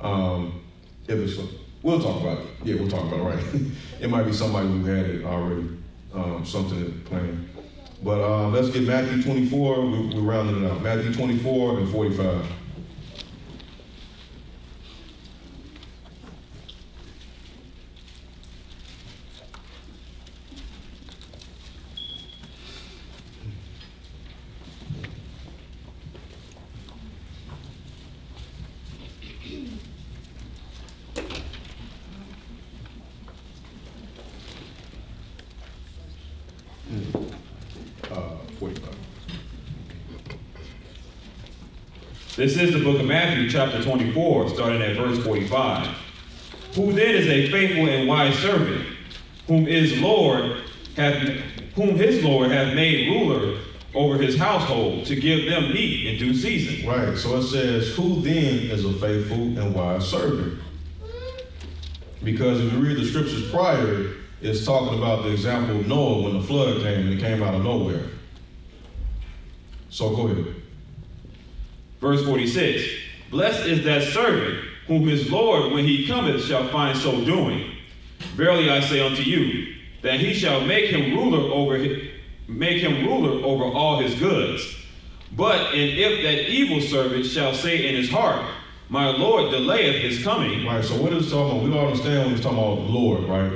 Um, if it's, we'll talk about it. Yeah, we'll talk about it. Right? it might be somebody who had it already, um, something planned. But uh, let's get Matthew 24. We're, we're rounding it out. Matthew 24 and 45. Uh, 45. This is the book of Matthew, chapter 24, starting at verse 45. Who then is a faithful and wise servant, whom his Lord hath whom his Lord hath made ruler over his household to give them meat in due season? Right. So it says, Who then is a faithful and wise servant? Because if you read the scriptures prior, it's talking about the example of Noah when the flood came and it came out of nowhere. So go ahead. Verse 46 Blessed is that servant whom his Lord, when he cometh, shall find so doing. Verily I say unto you, that he shall make him ruler over his, make him ruler over all his goods. But and if that evil servant shall say in his heart, My Lord delayeth his coming, Right, so what is talking about? We all understand when it's talking about the Lord, right?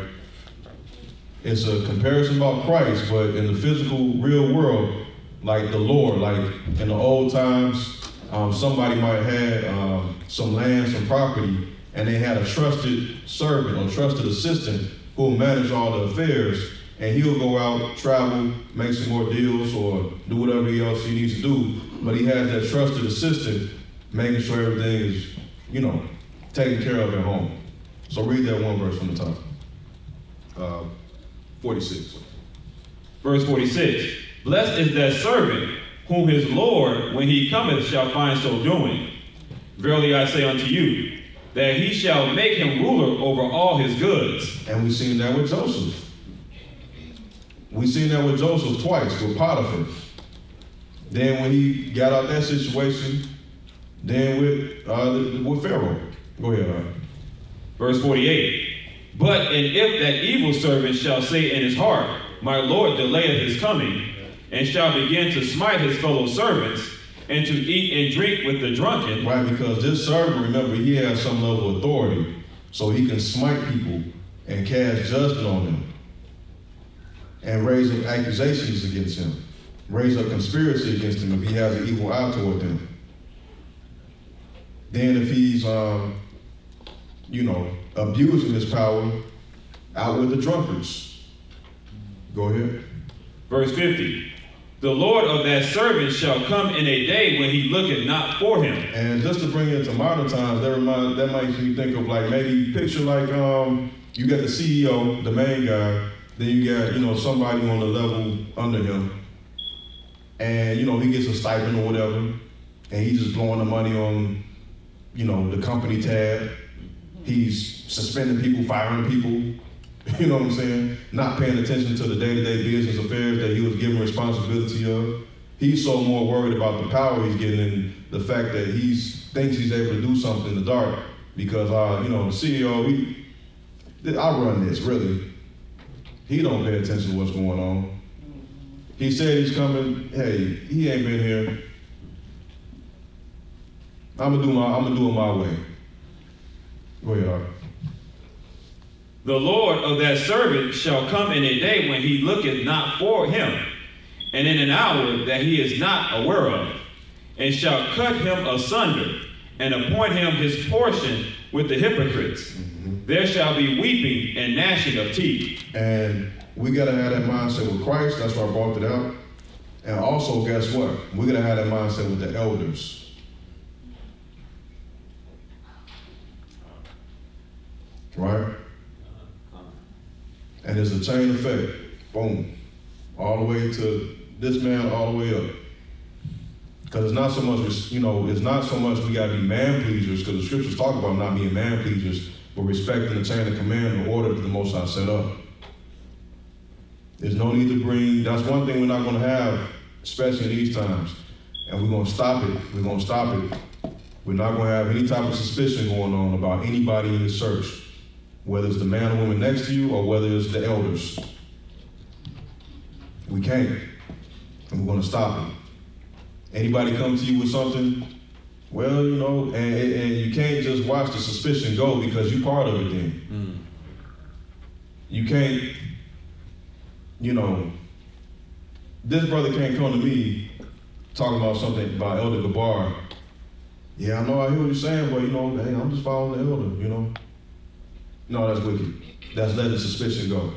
It's a comparison about Christ, but in the physical, real world, like the Lord, like in the old times, um, somebody might have had um, some land, some property, and they had a trusted servant or trusted assistant who will manage all the affairs, and he'll go out, travel, make some more deals, or do whatever else he needs to do. But he has that trusted assistant making sure everything is, you know, taken care of at home. So read that one verse from the top. Uh, 46. Verse 46 Blessed is that servant whom his Lord, when he cometh, shall find so doing. Verily I say unto you, that he shall make him ruler over all his goods. And we've seen that with Joseph. We've seen that with Joseph twice, with Potiphar. Then when he got out that situation, then with uh, with Pharaoh. Go ahead. Right. Verse 48 But and if that evil servant shall say in his heart, My Lord delayeth his coming, and shall begin to smite his fellow servants, and to eat and drink with the drunken, Right, because this servant, remember, he has some level of authority, so he can smite people and cast judgment on them, and raise up accusations against him, raise up conspiracy against him if he has an evil eye toward them. Then if he's, um, you know, abusing his power, out with the drunkards. Go ahead. Verse 50 The Lord of that servant shall come in a day when he looketh not for him. And just to bring it to modern times, that remind that makes me think of like maybe picture like um you got the CEO, the main guy, then you got you know somebody on the level under him, and you know he gets a stipend or whatever, and he's just blowing the money on you know the company tab. He's suspending people, firing people. You know what I'm saying? Not paying attention to the day-to-day business affairs that he was given responsibility of. He's so more worried about the power he's getting and the fact that he's thinks he's able to do something in the dark because uh, you know the CEO he I run this really. He don't pay attention to what's going on. He said he's coming. Hey, he ain't been here. I'm gonna do my I'm gonna do it my way. Go ahead. The Lord of that servant shall come in a day when he looketh not for him, and in an hour that he is not aware of, and shall cut him asunder, and appoint him his portion with the hypocrites. Mm-hmm. There shall be weeping and gnashing of teeth. And we gotta have that mindset with Christ. That's why I brought it out. And also, guess what? We gotta have that mindset with the elders. Right? And it's a chain effect. Boom. All the way to this man, all the way up. Because it's not so much, you know, it's not so much we gotta be man pleasers, because the scriptures talk about not being man pleasers, but respecting the chain of command and the order that the Most High set up. There's no need to bring, that's one thing we're not gonna have, especially in these times. And we're gonna stop it, we're gonna stop it. We're not gonna have any type of suspicion going on about anybody in this church, whether it's the man or woman next to you or whether it's the elders. We can't, and we're gonna stop it. Anybody come to you with something, well, you know, and, and you can't just watch the suspicion go because you're part of it then. Hmm. You can't, you know, this brother can't come to me talking about something about Elder Gabar. Yeah, I know I hear what you're saying, but you know, hey, I'm just following the elder, you know. No, that's wicked. That's letting suspicion go.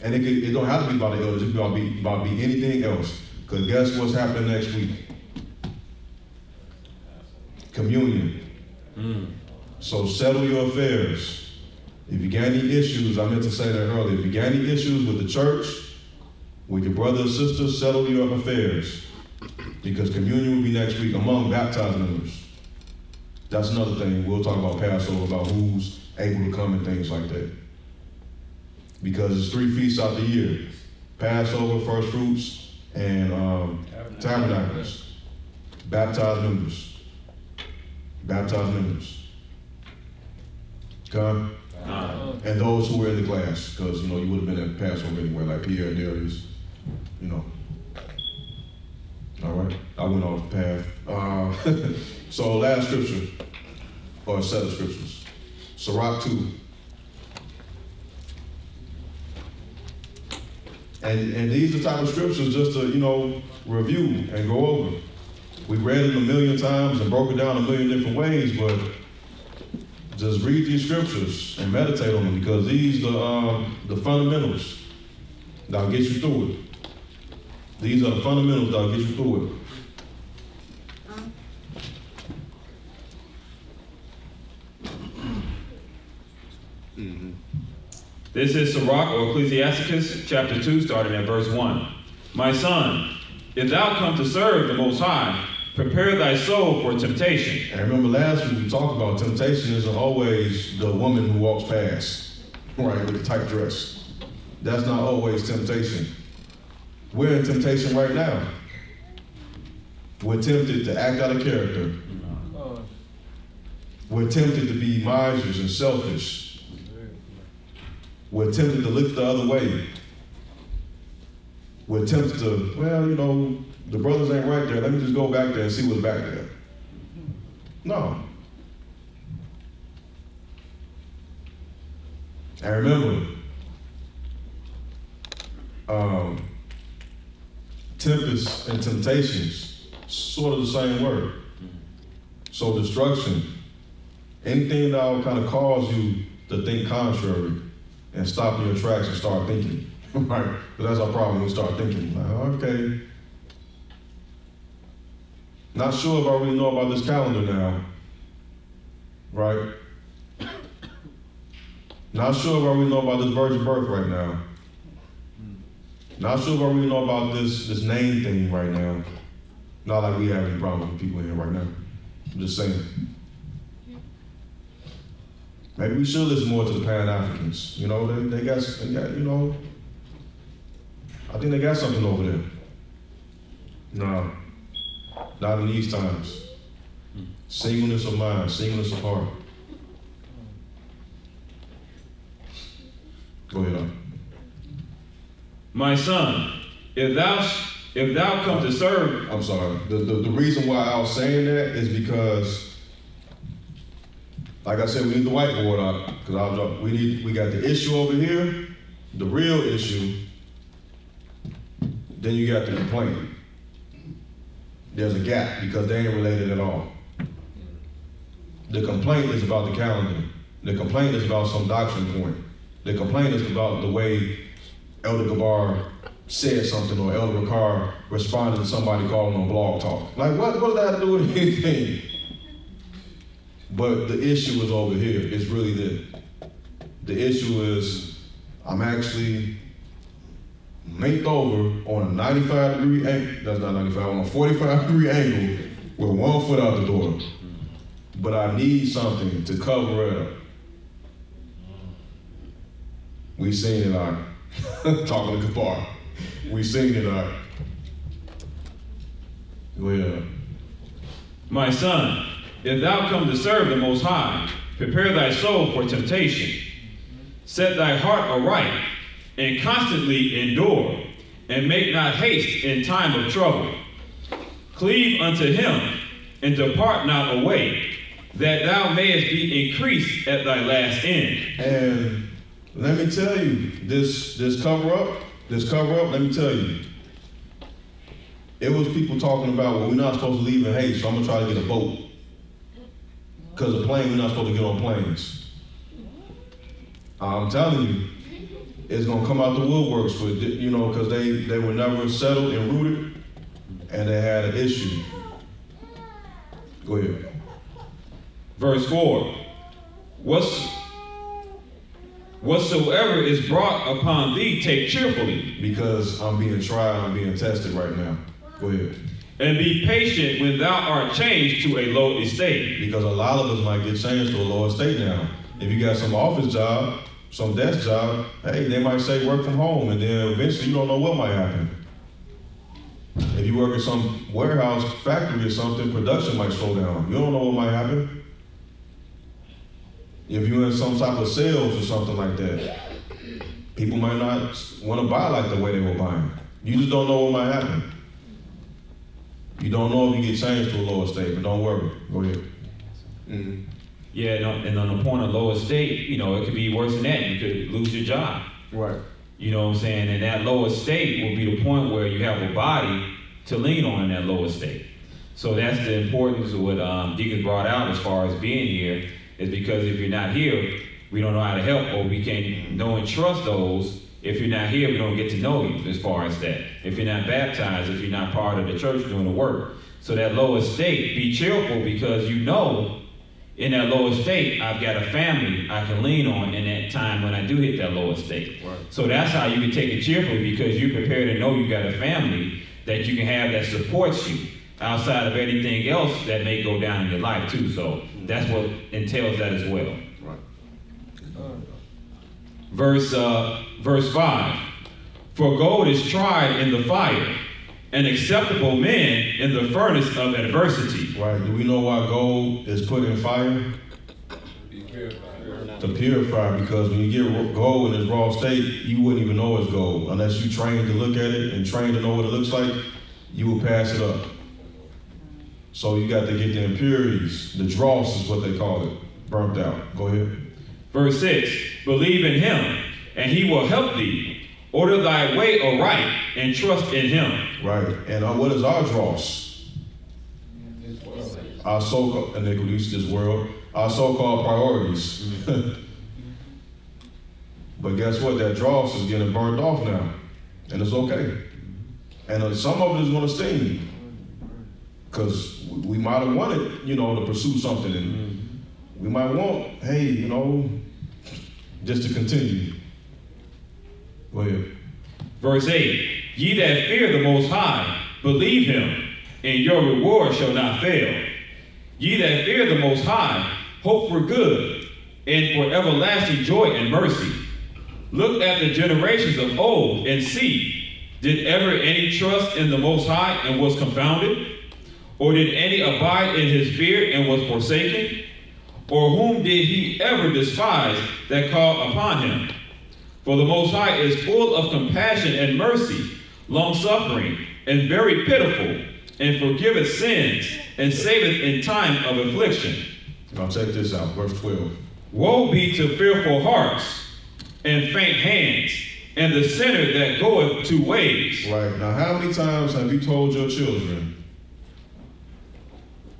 And it, could, it don't have to be about the elders, it could about be, about be anything else. Because guess what's happening next week? Communion. Hmm. So settle your affairs. If you got any issues, I meant to say that earlier. If you got any issues with the church, with your brother or sister, settle your affairs. Because communion will be next week among baptized members. That's another thing. We'll talk about Passover, about who's able to come and things like that. Because it's three feasts out the year. Passover, first fruits, and um, tabernacles. Baptized members. Baptized members. Okay? And those who were in the class, because you know you would have been at Passover anyway, like Pierre and Darius, you know. All right, I went off the path. Uh, so last scripture, or a set of scriptures, Sirach two. And, and these are the type of scriptures just to, you know, review and go over. We read them a million times and broke it down a million different ways, but just read these scriptures and meditate on them because these are um, the fundamentals that'll get you through it. These are the fundamentals that'll get you through it. This is Sirach or Ecclesiasticus chapter 2, starting at verse 1. My son, if thou come to serve the Most High, prepare thy soul for temptation. And remember last week we talked about temptation isn't always the woman who walks past, right, with the tight dress. That's not always temptation. We're in temptation right now. We're tempted to act out of character. We're tempted to be misers and selfish. We're tempted to look the other way. We're tempted to, well, you know, the brothers ain't right there. Let me just go back there and see what's back there. No. I remember, um, tempest and temptations, sort of the same word. So destruction, anything that will kind of cause you to think contrary and stop in your tracks and start thinking. right? But that's our problem. We start thinking, like, okay, not sure if I really know about this calendar now. Right? Not sure if I really know about this virgin birth right now. Not sure if I really know about this this name thing right now. Not like we have any problem with people here right now. I'm just saying. Maybe we should listen more to the Pan Africans. You know, they, they got they got, you know, I think they got something over there. No. Not in these times. Singleness of mind, singleness of heart. Go ahead. On. My son, if thou if thou come to serve, I'm sorry. The, the, the reason why I was saying that is because, like I said, we need the whiteboard up because we need we got the issue over here, the real issue. Then you got the complaint. There's a gap because they ain't related at all. The complaint is about the calendar. The complaint is about some doctrine point. The complaint is about the way Elder Gabar said something or Elder Ricard responded to somebody calling on blog talk. Like, what, what does that have to do with anything? But the issue is over here. It's really the, the issue is I'm actually linked over on a 95 degree angle, that's not 95, on a 45 degree angle with one foot out the door. But I need something to cover it up. We seen it out. Talking to Kabar. We seen it out. Ahead. my son, if thou come to serve the Most High, prepare thy soul for temptation. Set thy heart aright, and constantly endure, and make not haste in time of trouble. Cleave unto him, and depart not away, that thou mayest be increased at thy last end. And let me tell you, this this cover up, this cover up, let me tell you. It was people talking about, well, we're not supposed to leave in haste, so I'm gonna try to get a boat. Because a plane, we're not supposed to get on planes. I'm telling you, it's gonna come out the woodworks for you know, because they, they were never settled and rooted, and they had an issue. Go ahead. Verse 4 What's, Whatsoever is brought upon thee, take cheerfully, Because I'm being tried, I'm being tested right now. Go ahead. And be patient when thou art changed to a low estate. Because a lot of us might get changed to a lower state now. If you got some office job, some desk job, hey, they might say work from home, and then eventually you don't know what might happen. If you work at some warehouse, factory or something, production might slow down. You don't know what might happen. If you're in some type of sales or something like that, people might not want to buy like the way they were buying. You just don't know what might happen. You don't know if you get changed to a lower state, but don't worry. Go ahead. Mhm. Yeah, and on, and on the point of lower state, you know, it could be worse than that. You could lose your job. Right. You know what I'm saying? And that lower state will be the point where you have a body to lean on in that lower state. So that's the importance of what um, Deacon brought out as far as being here, is because if you're not here, we don't know how to help, or we can't know and trust those. If you're not here, we don't get to know you as far as that. If you're not baptized, if you're not part of the church doing the work. So that lower state, be cheerful because you know in that lower state, I've got a family I can lean on in that time when I do hit that lower state. Right. So that's how you can take it cheerfully because you're prepared to know you got a family that you can have that supports you outside of anything else that may go down in your life too. So that's what entails that as well. Verse uh, verse five. For gold is tried in the fire, an acceptable man in the furnace of adversity. Right. Do we know why gold is put in fire? To purify, because when you get gold in its raw state, you wouldn't even know it's gold unless you trained to look at it and trained to know what it looks like. You will pass it up. So you got to get the impurities, the dross is what they call it, burnt out. Go ahead. Verse 6 Believe in him, and he will help thee. Order thy way aright, and trust in him. Right. And uh, what is our dross? Our so-called iniquities, this world, our so-called priorities. but guess what? That dross is getting burned off now, and it's okay. And uh, some of it is going to sting, because we might have wanted, you know, to pursue something, and we might want, hey, you know, just to continue. Go ahead. Verse 8 Ye that fear the Most High, believe him, and your reward shall not fail. Ye that fear the Most High, hope for good, and for everlasting joy and mercy. Look at the generations of old and see, did ever any trust in the Most High and was confounded? Or did any abide in his fear and was forsaken? Or whom did he ever despise that called upon him? For the Most High is full of compassion and mercy, long suffering, and very pitiful, and forgiveth sins, and saveth in time of affliction. Now check this out, verse 12. Woe be to fearful hearts, and faint hands, and the sinner that goeth two ways. Right. Now, how many times have you told your children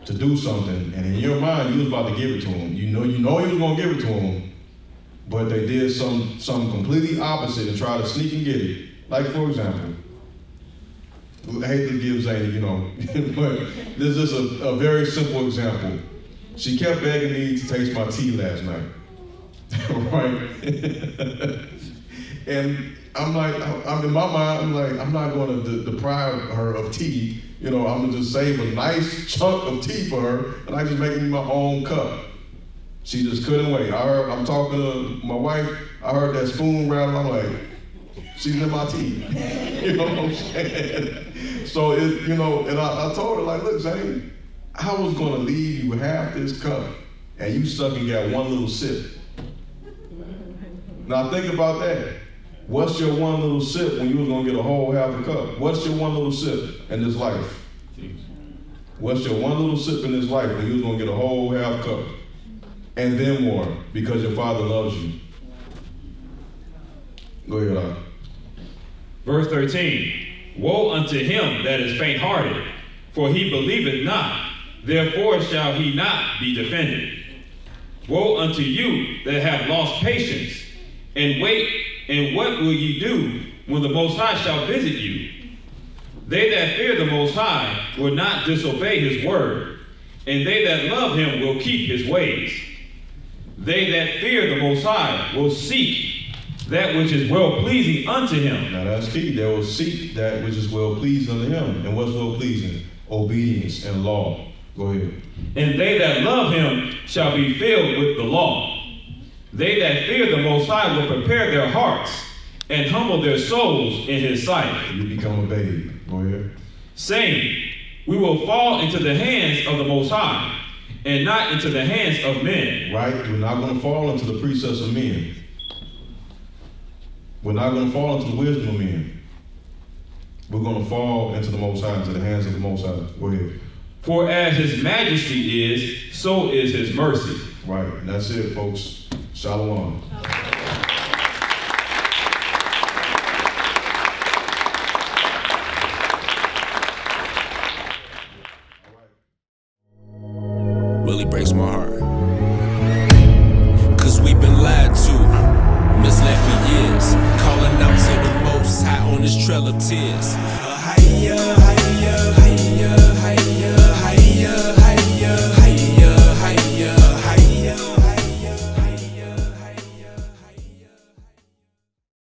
to do something, and in your mind you was about to give it to them? You know, you know you was gonna give it to them, but they did some something completely opposite and try to sneak and get it. Like for example, I hate to give you know, but this is a, a very simple example. She kept begging me to taste my tea last night, right? and I'm like, I'm in my mind, I'm like, I'm not to de- deprive her of tea. You know, I'm gonna just save a nice chunk of tea for her, and I just make me my own cup. She just couldn't wait. I heard, I'm talking to my wife. I heard that spoon rattle. I'm like, she's in my tea. you know what I'm saying? So it, you know, and I, I told her like, look, Zane, I was gonna leave you half this cup, and you suck and got one little sip. Now think about that. What's your one little sip when you was gonna get a whole half a cup? What's your one little sip in this life? What's your one little sip in this life when you was gonna get a whole half cup? And then more, because your father loves you. Go ahead. Verse 13 Woe unto him that is faint hearted, for he believeth not, therefore shall he not be defended. Woe unto you that have lost patience, and wait, and what will ye do when the Most High shall visit you? They that fear the Most High will not disobey his word, and they that love him will keep his ways. They that fear the Most High will seek that which is well pleasing unto him. Now that's key. They will seek that which is well pleasing unto him. And what's well pleasing? Obedience and law. Go ahead. And they that love him shall be filled with the law. They that fear the Most High will prepare their hearts and humble their souls in his sight, You become a. Go ahead. saying, We will fall into the hands of the Most High, and not into the hands of men. Right? We're not going to fall into the precepts of men. We're not going to fall into the wisdom of men. We're going to fall into the Most High, into the hands of the Most High. Go ahead. For as his majesty is, so is his mercy. Right. And that's it, folks. Shalom. really